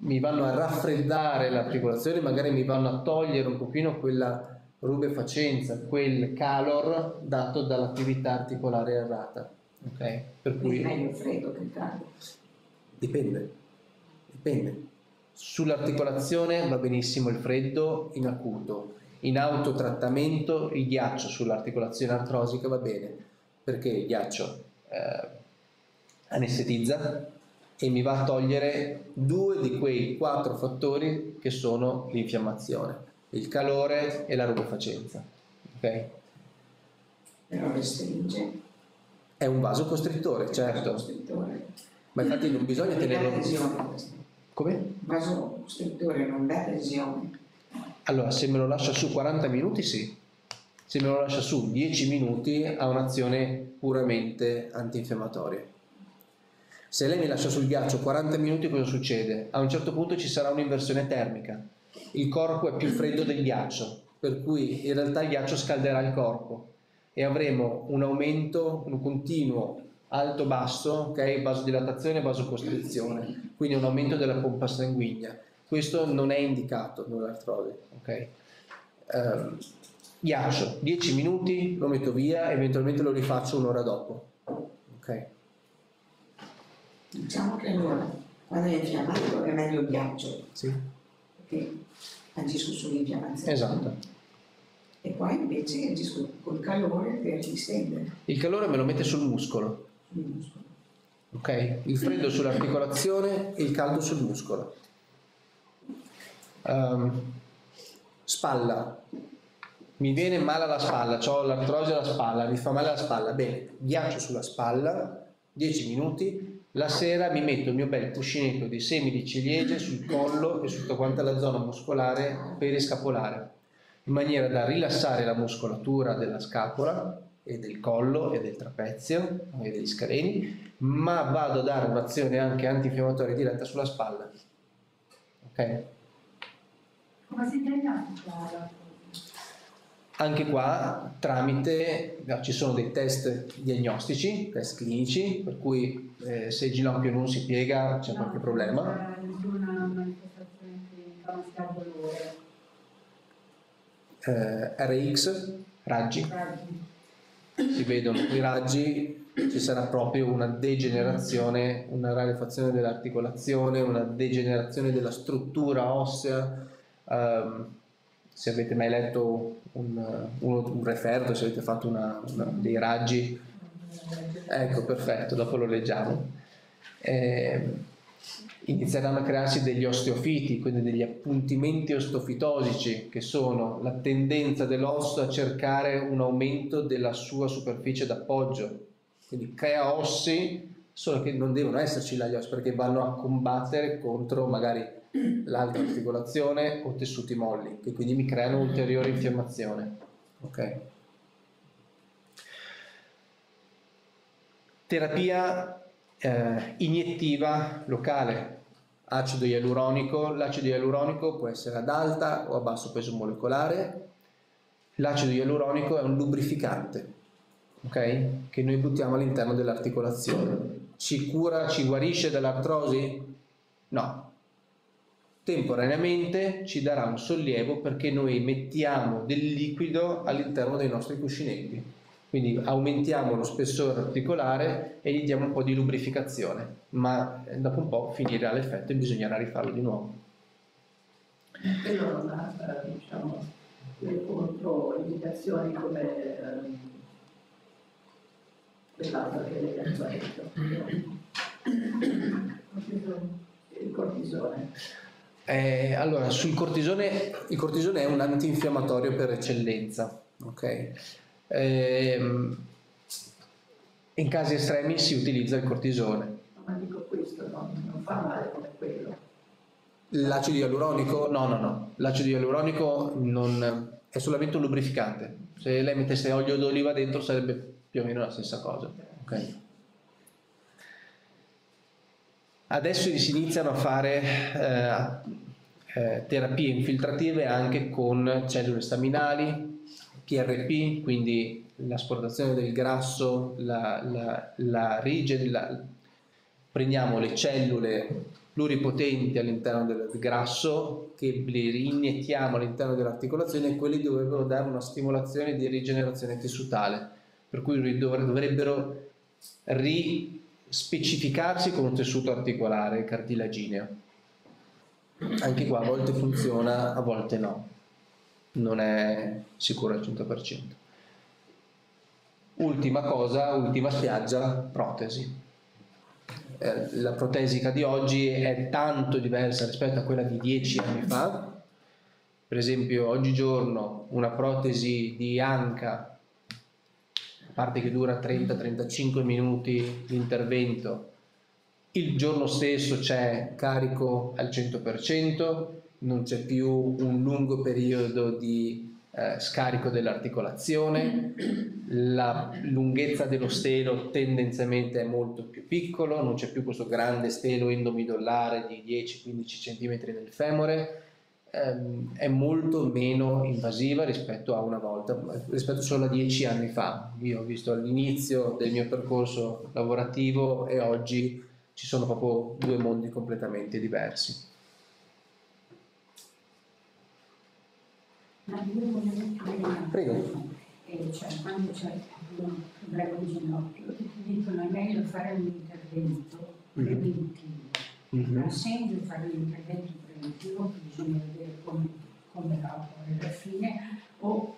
mi vanno a raffreddare l'articolazione, magari mi vanno a togliere un pochino quella rubefacenza, quel calor dato dall'attività articolare errata. ok? Per cui è meglio freddo che caldo. dipende, dipende. Sull'articolazione va benissimo il freddo in acuto, in autotrattamento il ghiaccio sull'articolazione artrosica va bene perché il ghiaccio eh, anestetizza e mi va a togliere due di quei quattro fattori che sono l'infiammazione, il calore e la rubefacenza. ok? Però restringe. È un vasocostrittore, certo, Vasocostrittore. ma infatti non bisogna Non tenerlo... lesione. Come? Vasocostrittore non dà lesione. Allora, se me lo lascia su 40 minuti, sì. Se me lo lascia su 10 minuti, ha un'azione puramente antinfiammatoria. Se lei mi lascia sul ghiaccio 40 minuti, cosa succede? A un certo punto ci sarà un'inversione termica. Il corpo è più freddo del ghiaccio, per cui in realtà il ghiaccio scalderà il corpo e avremo un aumento, un continuo alto-basso, ok? Vasodilatazione e vasocostrizione, quindi un aumento della pompa sanguigna. Questo non è indicato nell'artrosi, ok? Ehm, ghiaccio, 10 minuti, lo metto via, eventualmente lo rifaccio un'ora dopo, ok? Diciamo che allora, quando è infiammato è meglio il ghiaccio, Sì, perché agisco sull'infiammazione. esatto. E poi invece agisco col calore per distendere Il calore me lo mette sul muscolo, il muscolo. ok? Il freddo sull'articolazione e il caldo sul muscolo. Ehm, spalla. Mi viene male alla spalla, ho l'artrosi alla spalla, mi fa male alla spalla. Bene, ghiaccio sulla spalla, 10 minuti. La sera mi metto il mio bel cuscinetto di semi di ciliegie sul collo e su tutta quanta la zona muscolare periscapolare, in maniera da rilassare la muscolatura della scapola e del collo e del trapezio e degli scaleni, ma vado a dare un'azione anche antinfiammatoria diretta sulla spalla. Ok? Come si diagnostica la Anche qua tramite, ci sono dei test diagnostici, test clinici, per cui eh, se il ginocchio non si piega c'è No, qualche problema. ha dolore. Eh, RX, raggi, Raggi. si vedono i raggi, ci sarà proprio una degenerazione, una rarefazione dell'articolazione, una degenerazione della struttura ossea. Ehm, se avete mai letto un, uno- un referto, se avete fatto una- una- dei raggi, ecco perfetto, dopo lo leggiamo. Ehm, inizieranno a crearsi degli osteofiti, quindi degli appuntimenti osteofitosici, che sono la tendenza dell'osso a cercare un aumento della sua superficie d'appoggio. Quindi crea ossi, solo che non devono esserci gli ossi, perché vanno a combattere contro magari l'altra articolazione o tessuti molli, che quindi mi creano ulteriore infiammazione. Ok? Terapia eh, iniettiva locale, acido ialuronico. L'acido ialuronico può essere ad alta o a basso peso molecolare. L'acido ialuronico è un lubrificante, ok? Che noi buttiamo all'interno dell'articolazione. Ci cura, ci guarisce dall'artrosi? No. Temporaneamente ci darà un sollievo perché noi mettiamo del liquido all'interno dei nostri cuscinetti. Quindi aumentiamo lo spessore articolare e gli diamo un po' di lubrificazione, ma eh, dopo un po' finirà l'effetto e bisognerà rifarlo di nuovo. Quello non ha, eh, diciamo, le controindicazioni come ehm, quell'altra che lei ha detto, il cortisone. Eh, allora, sul cortisone, il cortisone è un antinfiammatorio per eccellenza, ok? Ehm, in casi estremi si utilizza il cortisone. Ma dico questo, non, non fa male come quello. L'acido ialuronico? No, no, no. L'acido ialuronico non, è solamente un lubrificante. Se lei mettesse olio d'oliva dentro sarebbe più o meno la stessa cosa. ok? Adesso si iniziano a fare eh, eh, terapie infiltrative anche con cellule staminali, PRP, quindi l'asportazione del grasso, la, la, la rigid- la- prendiamo le cellule pluripotenti all'interno del grasso che le iniettiamo all'interno dell'articolazione e quelli dovrebbero dare una stimolazione di rigenerazione tessutale, per cui dovre- dovrebbero rispecificarsi con un tessuto articolare cartilagineo. Anche qua a volte funziona, a volte no, non è sicuro al 100%. Ultima cosa, ultima spiaggia, protesi. Eh, la protesica di oggi è tanto diversa rispetto a quella di dieci anni fa. Per esempio, oggigiorno una protesi di anca, parte che dura 30-35 minuti l'intervento, il giorno stesso c'è carico al 100%, non c'è più un lungo periodo di eh, scarico dell'articolazione, la lunghezza dello stelo tendenzialmente è molto più piccolo, non c'è più questo grande stelo endomidollare di 10-15 cm nel femore, ehm, è molto meno invasiva rispetto a una volta, rispetto solo a 10 anni fa. Io ho visto all'inizio del mio percorso lavorativo e oggi ci sono proprio due mondi completamente diversi. Ma Prego. eh, cioè, quando c'è un problema di ginocchio, dicono è meglio fare un intervento preventivo. Mhm. Ha senso fare un intervento preventivo che bisogna vedere come, come va poi alla fine o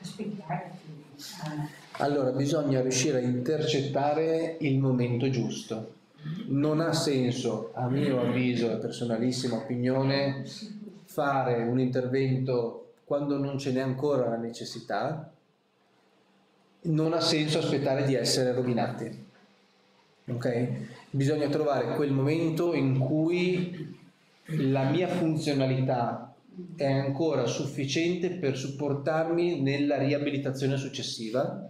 aspettare che ah, Allora, bisogna riuscire a intercettare il momento giusto. Non ha senso, a mio avviso e personalissima opinione, fare un intervento quando non ce n'è ancora la necessità. Non ha senso aspettare di essere rovinati. Ok? Bisogna trovare quel momento in cui la mia funzionalità è ancora sufficiente per supportarmi nella riabilitazione successiva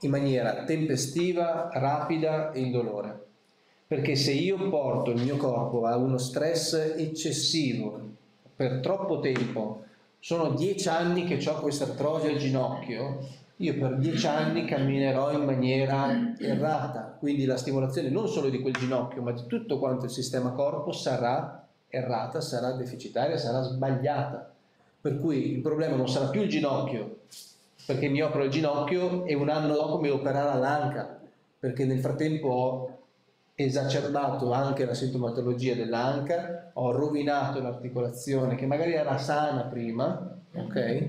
in maniera tempestiva, rapida e indolore. Perché se io porto il mio corpo a uno stress eccessivo per troppo tempo sono dieci anni che ho questa artrosi al ginocchio, io per dieci anni camminerò in maniera errata, quindi la stimolazione non solo di quel ginocchio, ma di tutto quanto il sistema corpo sarà errata, sarà deficitaria, sarà sbagliata. Per cui il problema non sarà più il ginocchio, perché mi opero il ginocchio e un anno dopo mi opererà l'anca, perché nel frattempo ho esacerbato anche la sintomatologia dell'anca, ho rovinato l'articolazione che magari era sana prima, ok?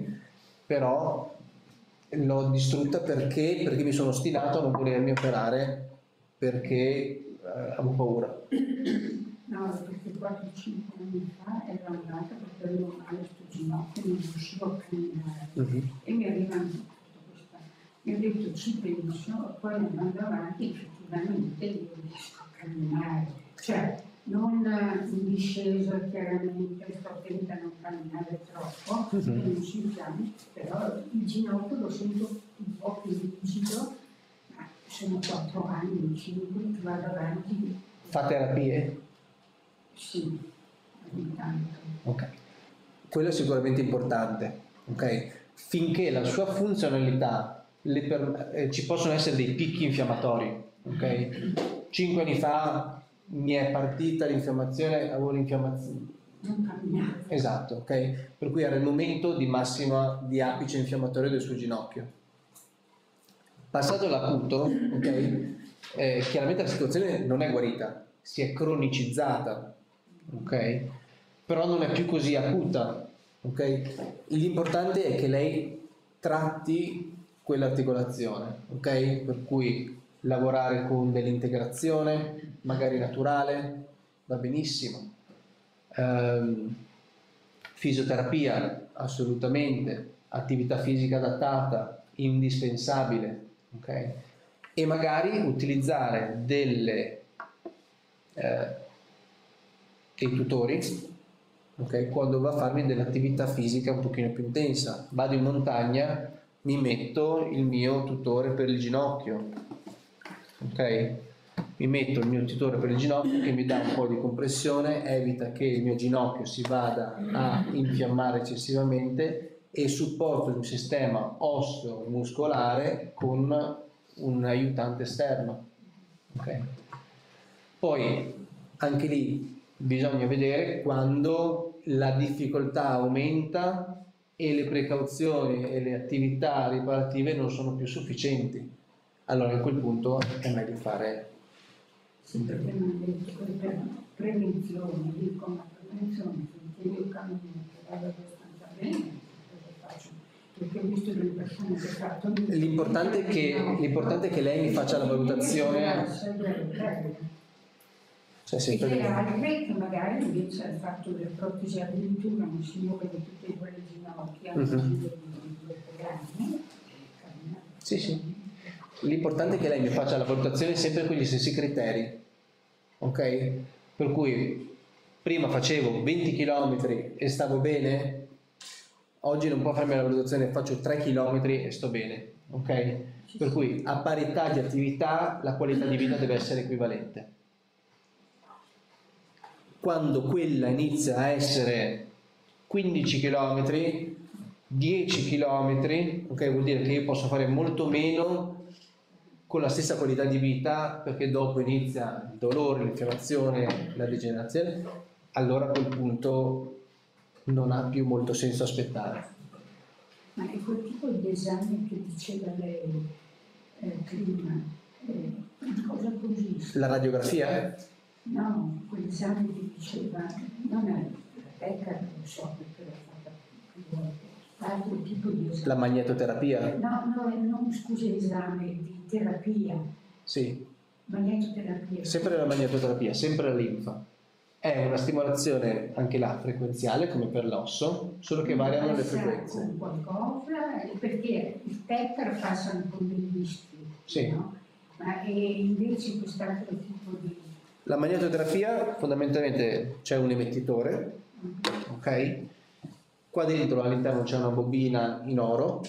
Però l'ho distrutta perché, perché mi sono ostinato a non volermi operare perché eh, avevo paura. No, perché 4-5 anni fa ero andata perché avevo male sto ginocchio e non riuscivo a camminare. Mm-hmm. E mi tutta questa. Mi ha detto ci penso, poi andando avanti effettivamente io riesco a camminare. Cioè, non in discesa chiaramente, sto attenta a non camminare troppo, e non si chiami, però il ginocchio lo sento un po' più rigido, ma sono 4 anni, 5 che vado avanti, Fa terapie? sì, ogni tanto. Ok. Quello è sicuramente importante, ok? Finché la sua funzionalità, per- eh, ci possono essere dei picchi infiammatori, ok? Cinque anni fa mi è partita l'infiammazione, avevo l'infiammazione, Non esatto, ok? Per cui era il momento di massima di apice infiammatorio del suo ginocchio. Passato l'acuto, ok? Eh, chiaramente la situazione non è guarita, si è cronicizzata, ok? Però non è più così acuta, ok? L'importante è che lei tratti quell'articolazione, ok? Per cui lavorare con dell'integrazione, magari naturale, va benissimo. Ehm, fisioterapia, assolutamente, attività fisica adattata, indispensabile, ok? E magari utilizzare delle, eh, dei tutori, ok? Quando va a farmi dell'attività fisica un pochino più intensa. Vado in montagna, mi metto il mio tutore per il ginocchio, ok? Mi metto il mio tutore per il ginocchio che mi dà un po' di compressione, evita che il mio ginocchio si vada a infiammare eccessivamente e supporto il sistema osseo-muscolare con un aiutante esterno. ok? Poi anche lì bisogna vedere quando la difficoltà aumenta e le precauzioni e le attività riparative non sono più sufficienti. Allora a quel punto è meglio fare Sì, perché che per prevenzione, dico ma prevenzione, finché io cammino che vado abbastanza bene? Perché ho visto delle persone che fatto L'importante è che- l'importante è che lei mi faccia la valutazione. Cioè, sempre altri che magari invece ha fatto delle protesi addirittura un signore di tutte e due le ginocchia, Mhm. così di due anni, e cammina. Sì, sì. L'importante è che lei mi faccia la valutazione sempre con gli stessi criteri, ok? Per cui prima facevo 20 km e stavo bene, oggi non può farmi la valutazione, faccio 3 km e sto bene, ok? Per cui a parità di attività la qualità di vita deve essere equivalente. Quando quella inizia a essere 15 km, 10 km, ok, vuol dire che io posso fare molto meno con la stessa qualità di vita perché dopo inizia il dolore, l'infiammazione, la degenerazione, allora a quel punto non ha più molto senso aspettare. Ma è quel tipo di esame che diceva lei eh, prima, eh, cosa così. La radiografia? No, quell'esame che diceva, non è PECA, non so perché l'ho fatta più volte, altro tipo di esame. La magnetoterapia? No, no, non scusi, esame di terapia, Sì, magnetoterapia. sempre la magnetoterapia, sempre la linfa. È una stimolazione anche là frequenziale come per l'osso, solo che variano le Passa frequenze. Qualcosa, eh, perché il PECA passano con dei dischi, Sì. no? Ma e invece quest'altro tipo di... La magnetoterapia fondamentalmente c'è un emettitore, ok? Qua dentro all'interno c'è una bobina in oro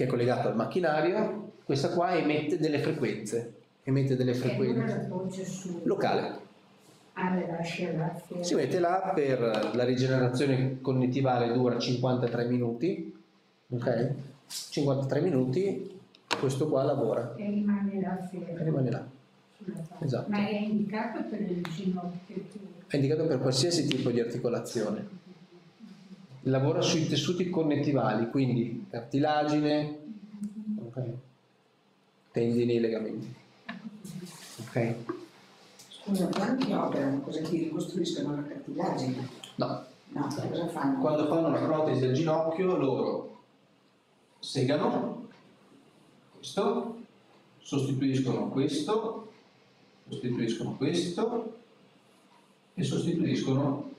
che è collegata al macchinario, questa qua emette delle frequenze, emette delle frequenze locale, Ah. Si mette là per la rigenerazione cognitivale dura 53 minuti, ok? 53 minuti, questo qua lavora E rimane là e fuori. rimane là. sulla faccia. Esatto. Ma è indicato per il ginocchio. È indicato per qualsiasi tipo di articolazione. Lavora sui tessuti connettivali, quindi cartilagine, ok? tendini e legamenti. Ok? Scusa, quando ti operano, cosa ti ricostruiscono la cartilagine? No, No, cosa fanno? quando fanno una protesi al ginocchio loro segano questo, sostituiscono questo, sostituiscono questo e sostituiscono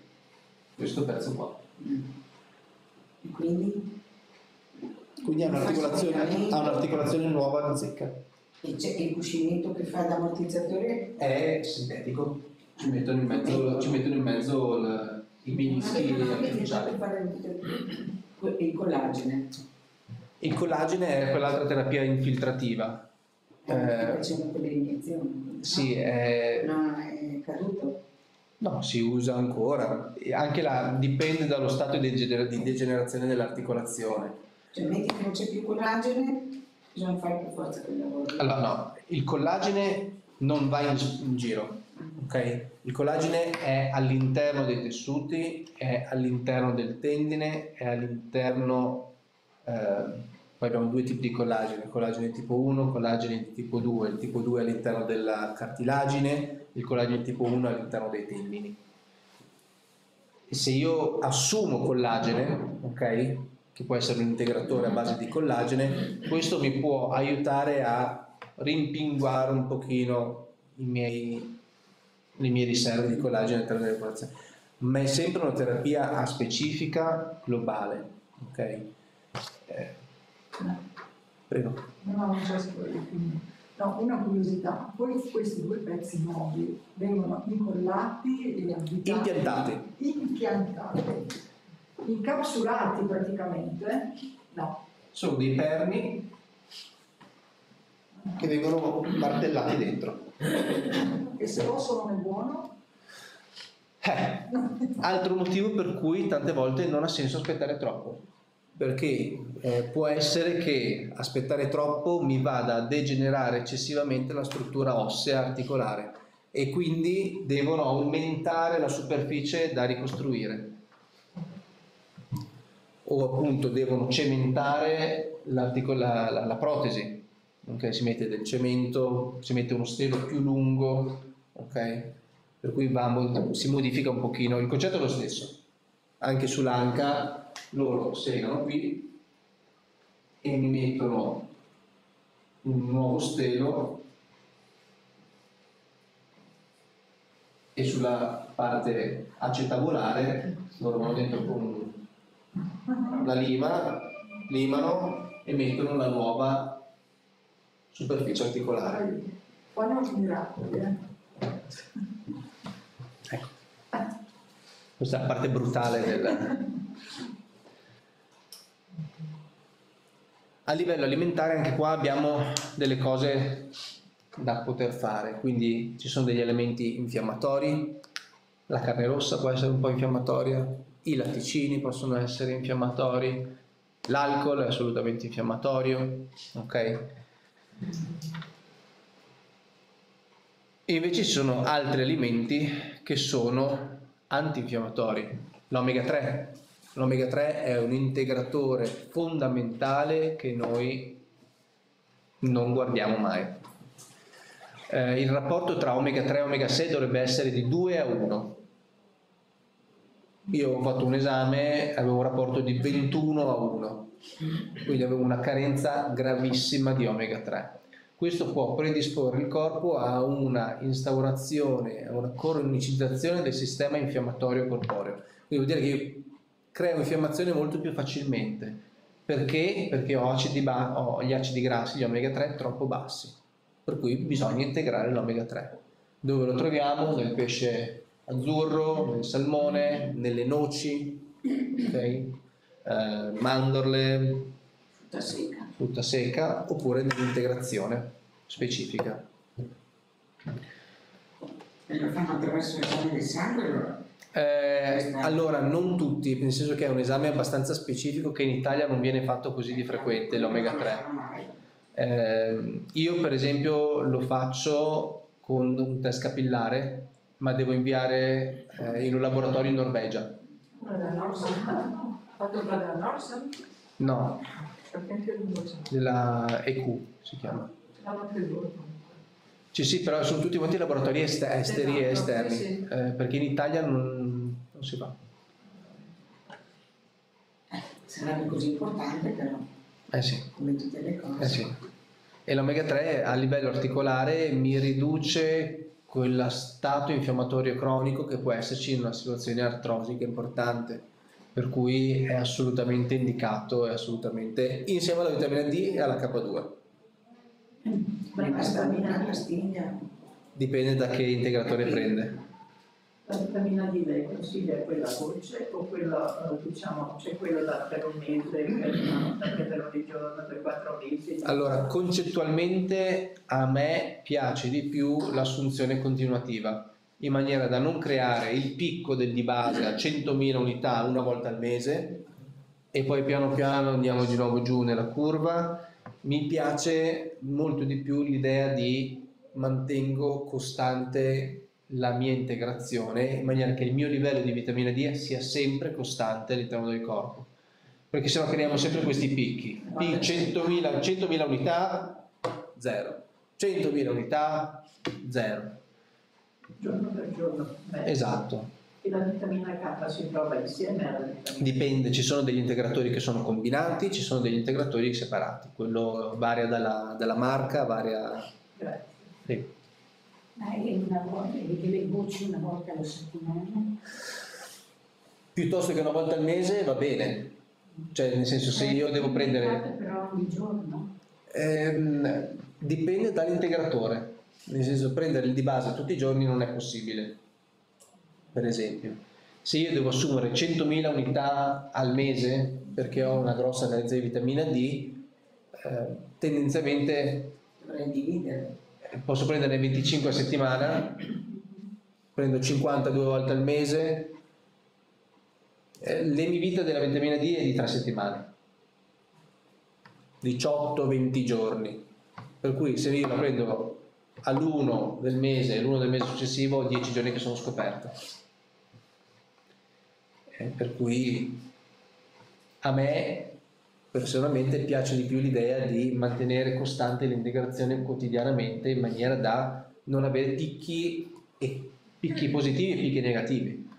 questo pezzo qua. Mm. E quindi? Quindi ha un'articolazione, ha un'articolazione nuova zecca. E c'è il cuscinetto che fa da ammortizzatore? È sintetico, ci mettono in mezzo, ci mettono in mezzo il- i menischi artificiali. il collagene? Il collagene è quell'altra terapia infiltrativa. Eh, Eh, facevano quelle iniezioni. Sì, è, No, è caduto. No, si usa ancora, anche là dipende dallo stato di degener- di degenerazione dell'articolazione. Cioè, metti che non c'è più collagene, bisogna fare per forza quel lavoro. Allora no, il collagene non va in, in giro, ok? Il collagene è all'interno dei tessuti, è all'interno del tendine, è all'interno, eh, poi abbiamo due tipi di collagene, collagene tipo 1, collagene tipo 2, il tipo 2 è all'interno della cartilagine, il collagene tipo 1 è all'interno dei tendini. E se io assumo collagene, ok? Che può essere un integratore a base di collagene, questo mi può aiutare a rimpinguare un pochino miei, le mie riserve di collagene all'interno dell'articolazione. Ma è sempre una terapia a specifica globale, ok? Eh, prego. No, non c'è. No, una curiosità, poi questi due pezzi nuovi vengono incollati e Impiantati. impiantati, incapsulati praticamente, no, Sono dei perni che vengono martellati dentro. e se possono non è buono, Eh, altro motivo per cui tante volte non ha senso aspettare troppo. Perché eh, può essere che aspettare troppo mi vada a degenerare eccessivamente la struttura ossea articolare e quindi devono aumentare la superficie da ricostruire. O appunto devono cementare la, la- la protesi. ok? Si mette del cemento, si mette uno stelo più lungo, ok? per cui va si modifica un pochino, il concetto è lo stesso, anche sull'anca loro segano qui e mi mettono un nuovo stelo e sulla parte acetabulare loro vanno dentro con la lima, limano e mettono la nuova superficie articolare. fanno miracoli. Eh. Ecco. Questa è la parte brutale del... A livello alimentare anche qua abbiamo delle cose da poter fare, quindi ci sono degli elementi infiammatori, la carne rossa può essere un po' infiammatoria, i latticini possono essere infiammatori, l'alcol è assolutamente infiammatorio, ok? E invece ci sono altri alimenti che sono antinfiammatori. L'omega 3. L'omega 3 è un integratore fondamentale che noi non guardiamo mai. Eh, il rapporto tra omega 3 e omega 6 dovrebbe essere di 2 a 1. Io ho fatto un esame, avevo un rapporto di 21 a 1, quindi avevo una carenza gravissima di omega 3. Questo può predisporre il corpo a una instaurazione, a una cronicizzazione del sistema infiammatorio corporeo. Quindi vuol dire che io creo infiammazione molto più facilmente. Perché? Perché ho, acidi ba- ho gli acidi grassi, gli omega 3 troppo bassi. Per cui bisogna integrare l'omega 3. Dove lo troviamo? Nel pesce azzurro, nel salmone, nelle noci, ok? Eh, mandorle, Frutta secca. frutta secca oppure nell'integrazione specifica. E lo fanno attraverso l'esame del sangue allora? Eh, allora, non tutti, nel senso che è un esame abbastanza specifico che in Italia non viene fatto così di frequente, l'omega 3. Eh, io per esempio lo faccio con un test capillare, ma devo inviare eh, in un laboratorio in Norvegia. No, della EQ si chiama. Creduto. Sì, però sono tutti quanti laboratori est- esteri e Esatto, esterni, sì. eh, perché in Italia non, non si fa. Sarebbe così importante però, Eh sì. come tutte le cose. Eh sì. E l'omega 3 a livello articolare mi riduce quel stato infiammatorio cronico che può esserci in una situazione artrosica importante, per cui è assolutamente indicato, è assolutamente insieme alla vitamina D e alla K2. Ma basta una pastiglia. Dipende da che integratore prende. La vitamina D lei consiglia quella dolce o quella, eh, diciamo, c'è quella da per un mese, per, da prendere ogni giorno per quattro mesi? Allora, concettualmente a me piace di più l'assunzione continuativa, in maniera da non creare il picco del di base a 100.000 unità una volta al mese e poi piano piano andiamo di nuovo giù nella curva. Mi piace molto di più l'idea di mantengo costante la mia integrazione in maniera che il mio livello di vitamina D sia sempre costante all'interno del corpo perché sennò creiamo sempre questi picchi. P 100.000, 100.000 unità, 0. 100.000 unità, 0. Giorno per giorno. Beh, Esatto. E la vitamina K si trova insieme alla vitamina D? Dipende, ci sono degli integratori che sono combinati, ci sono degli integratori separati. Quello varia dalla, dalla marca, varia... Grazie. sì. È una volta, e delle voci una volta alla settimana. Piuttosto che una volta al mese va bene. Cioè, nel senso, se io devo prendere... Però ogni giorno. Ehm, dipende dall'integratore, nel senso prendere il di base tutti i giorni non è possibile, per esempio. Se io devo assumere 100.000 unità al mese perché ho una grossa carenza di vitamina D, eh, tendenzialmente Dovrei dividere. Posso prendere 25 a settimana, prendo 50 due volte al mese, eh, l'emivita della vitamina D è di 3 settimane, 18-20 giorni, per cui se io la prendo all'1 del mese e l'1 del mese successivo ho 10 giorni che sono scoperto. Eh, per cui a me personalmente piace di più l'idea di mantenere costante l'integrazione quotidianamente in maniera da non avere picchi, e picchi positivi e picchi negativi.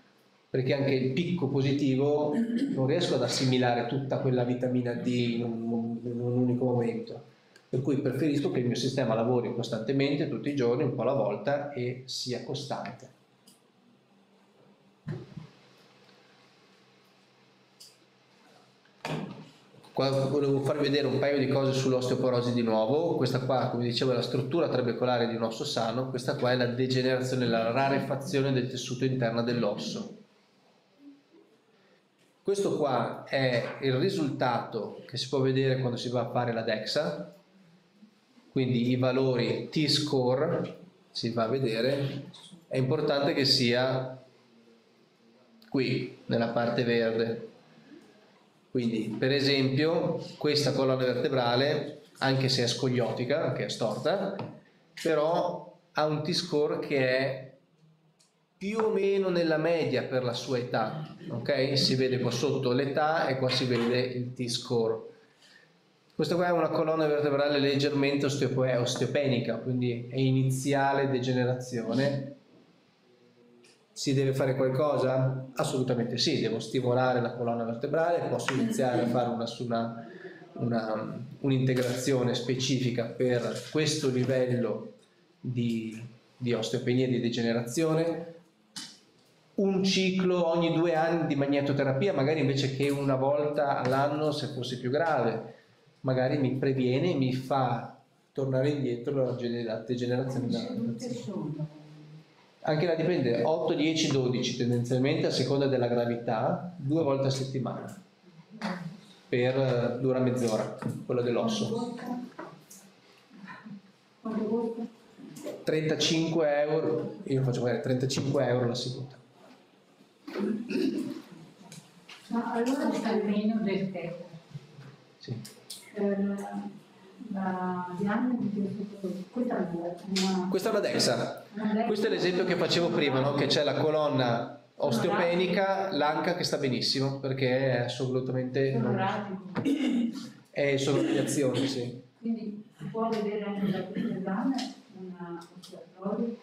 Perché anche il picco positivo non riesco ad assimilare tutta quella vitamina D in un, in un unico momento. Per cui preferisco che il mio sistema lavori costantemente tutti i giorni un po' alla volta e sia costante volevo farvi vedere un paio di cose sull'osteoporosi di nuovo. Questa qua, come dicevo, è la struttura trabecolare di un osso sano, questa qua è la degenerazione, la rarefazione del tessuto interno dell'osso. Questo qua è il risultato che si può vedere quando si va a fare la DEXA, quindi i valori T-score si va a vedere, è importante che sia qui, nella parte verde. Quindi, per esempio, questa colonna vertebrale, anche se è scogliotica, che è storta, però ha un T-score che è più o meno nella media per la sua età, ok? Si vede qua sotto l'età e qua si vede il T-score. Questa qua è una colonna vertebrale leggermente osteope- osteopenica, quindi è iniziale degenerazione. Si deve fare qualcosa? Assolutamente sì, devo stimolare la colonna vertebrale, posso iniziare a fare una, una, una, un'integrazione specifica per questo livello di, di osteopenia e di degenerazione, un ciclo ogni due anni di magnetoterapia, magari invece che una volta all'anno se fosse più grave, magari mi previene e mi fa tornare indietro la degenerazione. Anche là dipende 8, 10, 12 tendenzialmente a seconda della gravità due volte a settimana per eh, dura mezz'ora quello dell'osso Quanto costa? 35 euro, io faccio magari 35 euro la seduta. Ma allora sta meno del tetto. Sì. Eh, la diagnosi di questo- questa è una, Questa è una DEXA. Questo è l'esempio che facevo prima, no? che c'è la colonna osteopenica, l'anca che sta benissimo perché è assolutamente non- è solo sì. Quindi si può vedere anche da questo esame una osteoporosi.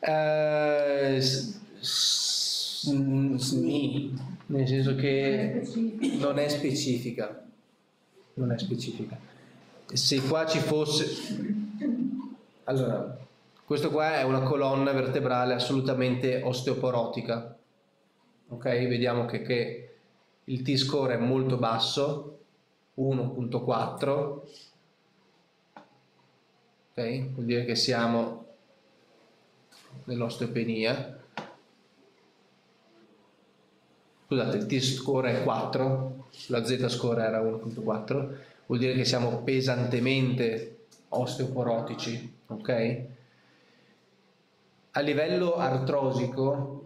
Eh, s- s- mm, sì, nel senso che non è specifica. Non è specifica. Se qua ci fosse... Allora, questo qua è una colonna vertebrale assolutamente osteoporotica. Ok? Vediamo che, che il T-score è molto basso, 1.4. Ok? Vuol dire che siamo nell'osteopenia. Scusate, il T-score è 4, la Z-score era 1.4, vuol dire che siamo pesantemente osteoporotici, ok? A livello artrosico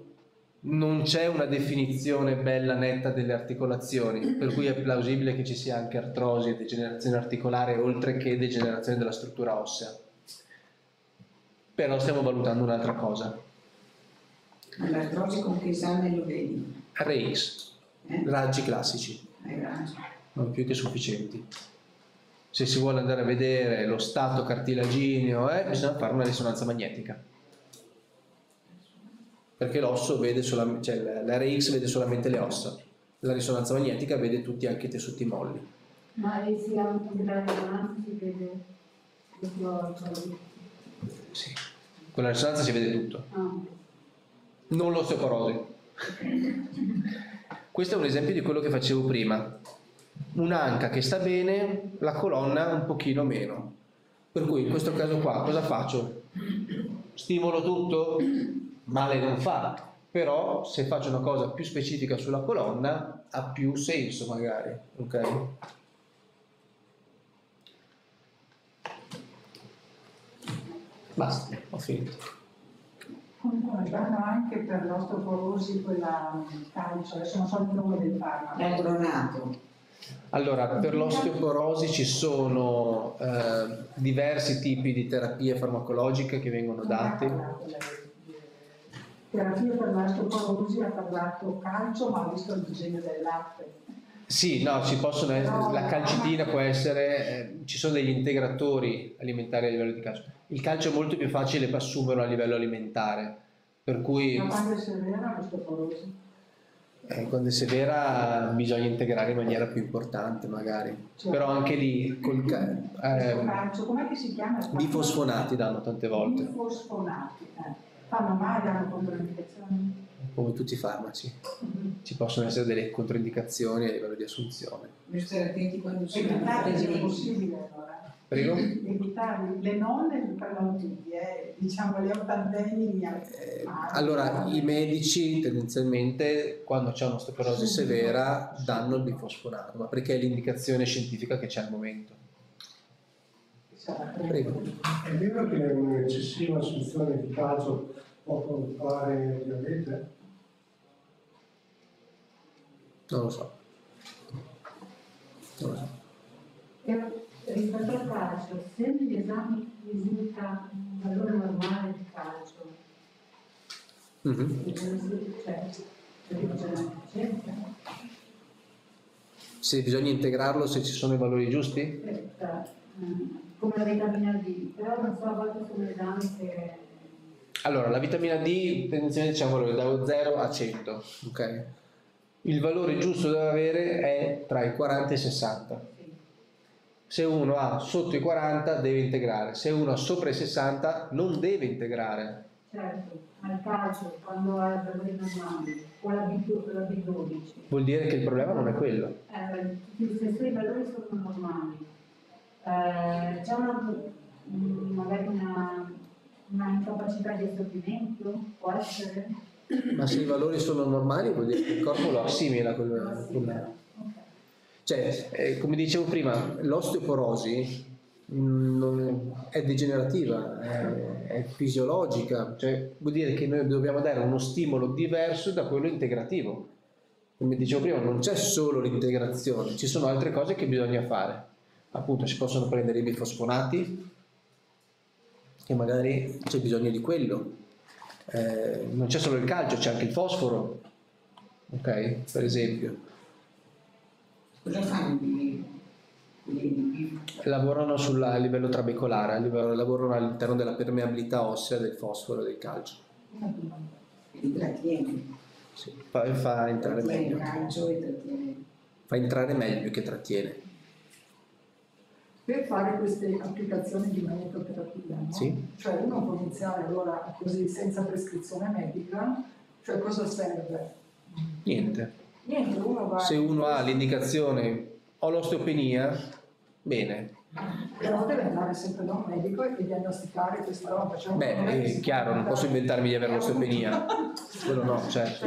non c'è una definizione bella netta delle articolazioni, per cui è plausibile che ci sia anche artrosi e degenerazione articolare oltre che degenerazione della struttura ossea. Però stiamo valutando un'altra cosa. L'artrosi con che esame lo vedi? RX, Eh? raggi classici. Non più che sufficienti. Se si vuole andare a vedere lo stato cartilagineo, eh, bisogna fare una risonanza magnetica. Perché l'osso vede solamente, cioè l'RX vede solamente le ossa, la risonanza magnetica vede tutti anche i tessuti molli. Ma e si ha anche la risonanza si vede l'osteoporosi. Sì. Con la risonanza si vede tutto, Ah, non l'osteoporosi. Questo è un esempio di quello che facevo prima. Un'anca che sta bene, la colonna un pochino meno. Per cui in questo caso qua cosa faccio? Stimolo tutto? Male non fa. Però se faccio una cosa più specifica sulla colonna ha più senso magari. Ok? Basta, ho finito. Comunque danno anche per l'osteoporosi quella calcio, adesso non so il nome del farmaco. L'aldronato. Allora, per l'osteoporosi ci sono eh, diversi tipi di terapie farmacologiche che vengono date. Terapia per l'osteoporosi ha parlato calcio, ma ha visto il disegno del latte. Sì, no, ci possono essere, la calcitina può essere, eh, ci sono degli integratori alimentari a livello di calcio. Il calcio è molto più facile da assumere a livello alimentare, per cui Ma quando è severa l'osteoporosi? eh, quando è severa bisogna integrare in maniera più importante magari. Certo. Però anche lì col ca- Questo eh, calcio, com'è che si chiama? bifosfonati danno tante volte, Bifosfonati. eh. Fanno male, hanno controindicazioni? come tutti i farmaci. Ci possono essere delle controindicazioni a livello di assunzione. Bisogna stare attenti quando si è possibile allora. Prego? Evitare le nonne non tutti, eh. diciamo le ottantenni mi Eh, allora, i medici tendenzialmente quando c'è un'osteoporosi severa danno il bifosfonato, ma perché è l'indicazione scientifica che c'è al momento. Prego. È vero che un'eccessiva assunzione di calcio può provocare diabete? Non lo so. Non lo so. Rispetto al calcio, se negli esami risulta un valore normale di calcio, Mhm. cioè, deficienza, Se bisogna integrarlo se ci sono i valori giusti? eh, cioè, come la vitamina D, però non so a volte sono esami che Allora, la vitamina D tendenzialmente c'è un valore da 0 a 100, ok? Il valore giusto da avere è tra i 40 e i 60. Se uno ha sotto i 40 deve integrare, se uno ha sopra i 60 non deve integrare. certo, ma il calcio quando ha valori normali, o la, B, la B12, Vuol dire che il problema non è quello. eh, se i suoi valori sono normali, eh, c'è una, mm, magari una, una incapacità di assorbimento, può essere? Ma se i valori sono normali vuol dire che il corpo lo assimila quel, quel- Ok. Cioè, eh, come dicevo prima, l'osteoporosi non- è degenerativa, è, è fisiologica, cioè vuol dire che noi dobbiamo dare uno stimolo diverso da quello integrativo. Come dicevo prima, non c'è solo l'integrazione, ci sono altre cose che bisogna fare. Appunto, si possono prendere i bifosfonati, che magari c'è bisogno di quello. Eh, non c'è solo il calcio, c'è anche il fosforo, ok? Per esempio. Cosa fanno di, di, Lavorano sul a livello trabecolare, a livello- lavorano all'interno della permeabilità ossea del fosforo e del calcio. di trattiene? Sì, Poi fa entrare Trattiene il meglio. calcio e trattiene. Fa entrare meglio che trattiene. Per fare queste applicazioni di magnetoterapia, no? Sì. cioè uno può iniziare allora così senza prescrizione medica, cioè cosa serve? Niente. Niente, uno va... Se uno ha l'indicazione ho l'osteopenia, bene. Però deve andare sempre da un medico e diagnosticare questa roba. Cioè, Beh, è chiaro, non posso inventarmi di avere l'osteopenia. Quello no, certo.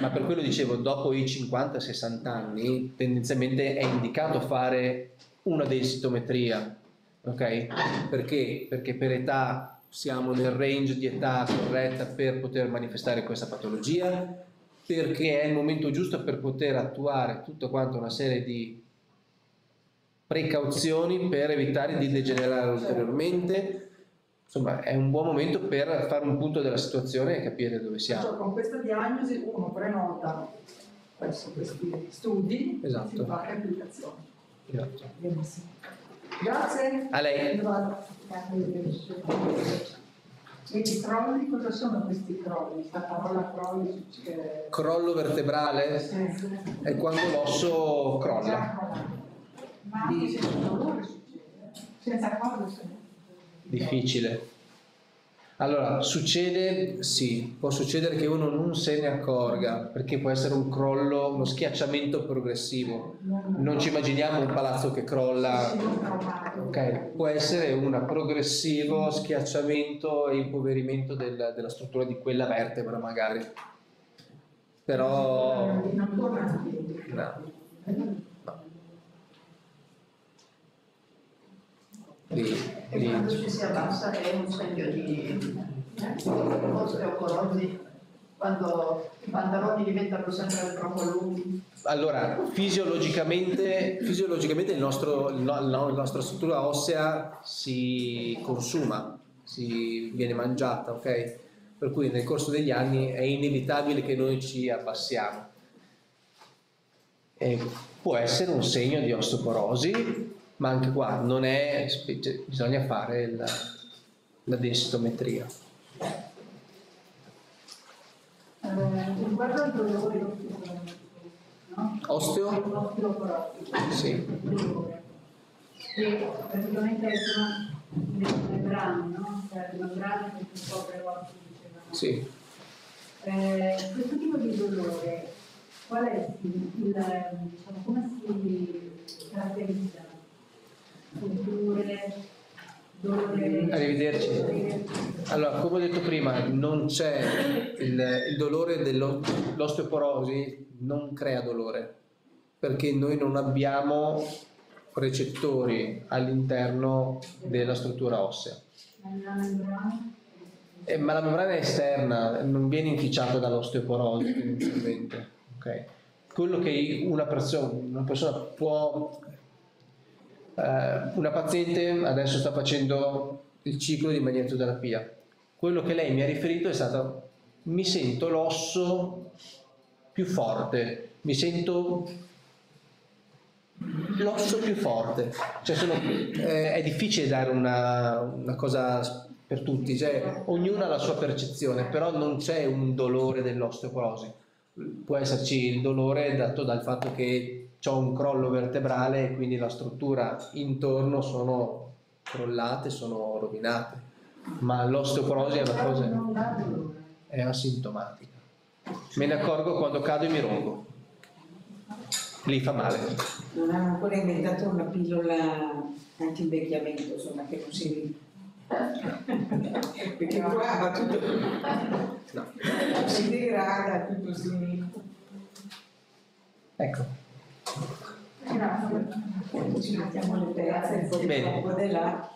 Ma per quello dicevo, dopo i 50-60 anni tendenzialmente è indicato fare una densitometria, ok? Perché? Perché per età siamo nel range di età corretta per poter manifestare questa patologia, perché è il momento giusto per poter attuare tutta quanta una serie di precauzioni per evitare di degenerare ulteriormente. Insomma, è un buon momento per fare un punto della situazione e capire dove siamo. Cioè, con questa diagnosi uno prenota presso questi studi Esatto. si fa le applicazioni. Esatto. Benissimo. Grazie. A lei. E i crolli, cosa sono questi crolli? Sta parola crolli succede. Crollo vertebrale è quando l'osso crolla. Ma anche senza dolore succede. Senza cosa succede. Difficile. Allora, succede, sì, può succedere che uno non se ne accorga, perché può essere un crollo, uno schiacciamento progressivo. Non ci immaginiamo un palazzo che crolla, ok? Può essere un progressivo schiacciamento e impoverimento del- della struttura di quella vertebra, magari. Però... No. E quando ci si abbassa è un segno di osteoporosi, quando i pantaloni diventano sempre troppo lunghi. Allora, fisiologicamente, fisiologicamente il nostro- il no- la nostra struttura ossea si consuma, si viene mangiata, ok? Per cui nel corso degli anni è inevitabile che noi ci abbassiamo. E può essere un segno di osteoporosi, ma anche qua non è, specie- bisogna fare la, la densitometria. Riguardo al dolore, no? Osteo? Sì. Che praticamente sono membrane, no? Cioè le membrane che si copre l'osso, dicevamo. Sì. Eh, questo tipo di dolore, qual è il, il, diciamo, come si caratterizza? Punture, dolore? Arrivederci. Allora, come ho detto prima, non c'è il, il dolore dell'osteoporosi, non crea dolore, perché noi non abbiamo recettori all'interno della struttura ossea. Eh, ma la membrana è esterna, non viene inficiata dall'osteoporosi tendenzialmente. ok? Quello che una persona, una persona può... eh, una paziente adesso sta facendo il ciclo di magnetoterapia. Quello che lei mi ha riferito è stato mi sento l'osso più forte, mi sento l'osso più forte. Cioè sono- eh, è difficile dare una, una cosa per tutti, cioè, ognuno ha la sua percezione, però non c'è un dolore dell'osteoporosi. Può esserci il dolore dato dal fatto che ho un crollo vertebrale e quindi la struttura intorno sono crollate, sono rovinate, ma l'osteoporosi è una cosa è asintomatica. Me ne accorgo quando cado e mi rompo. Lì fa male. Non hanno ancora inventato una pillola anti-invecchiamento, insomma, che non si... Perché qua va tutto... No. si degrada, tutto si... Ecco. Grazie. Ci mettiamo le pezze, poi Bene. un po' di là.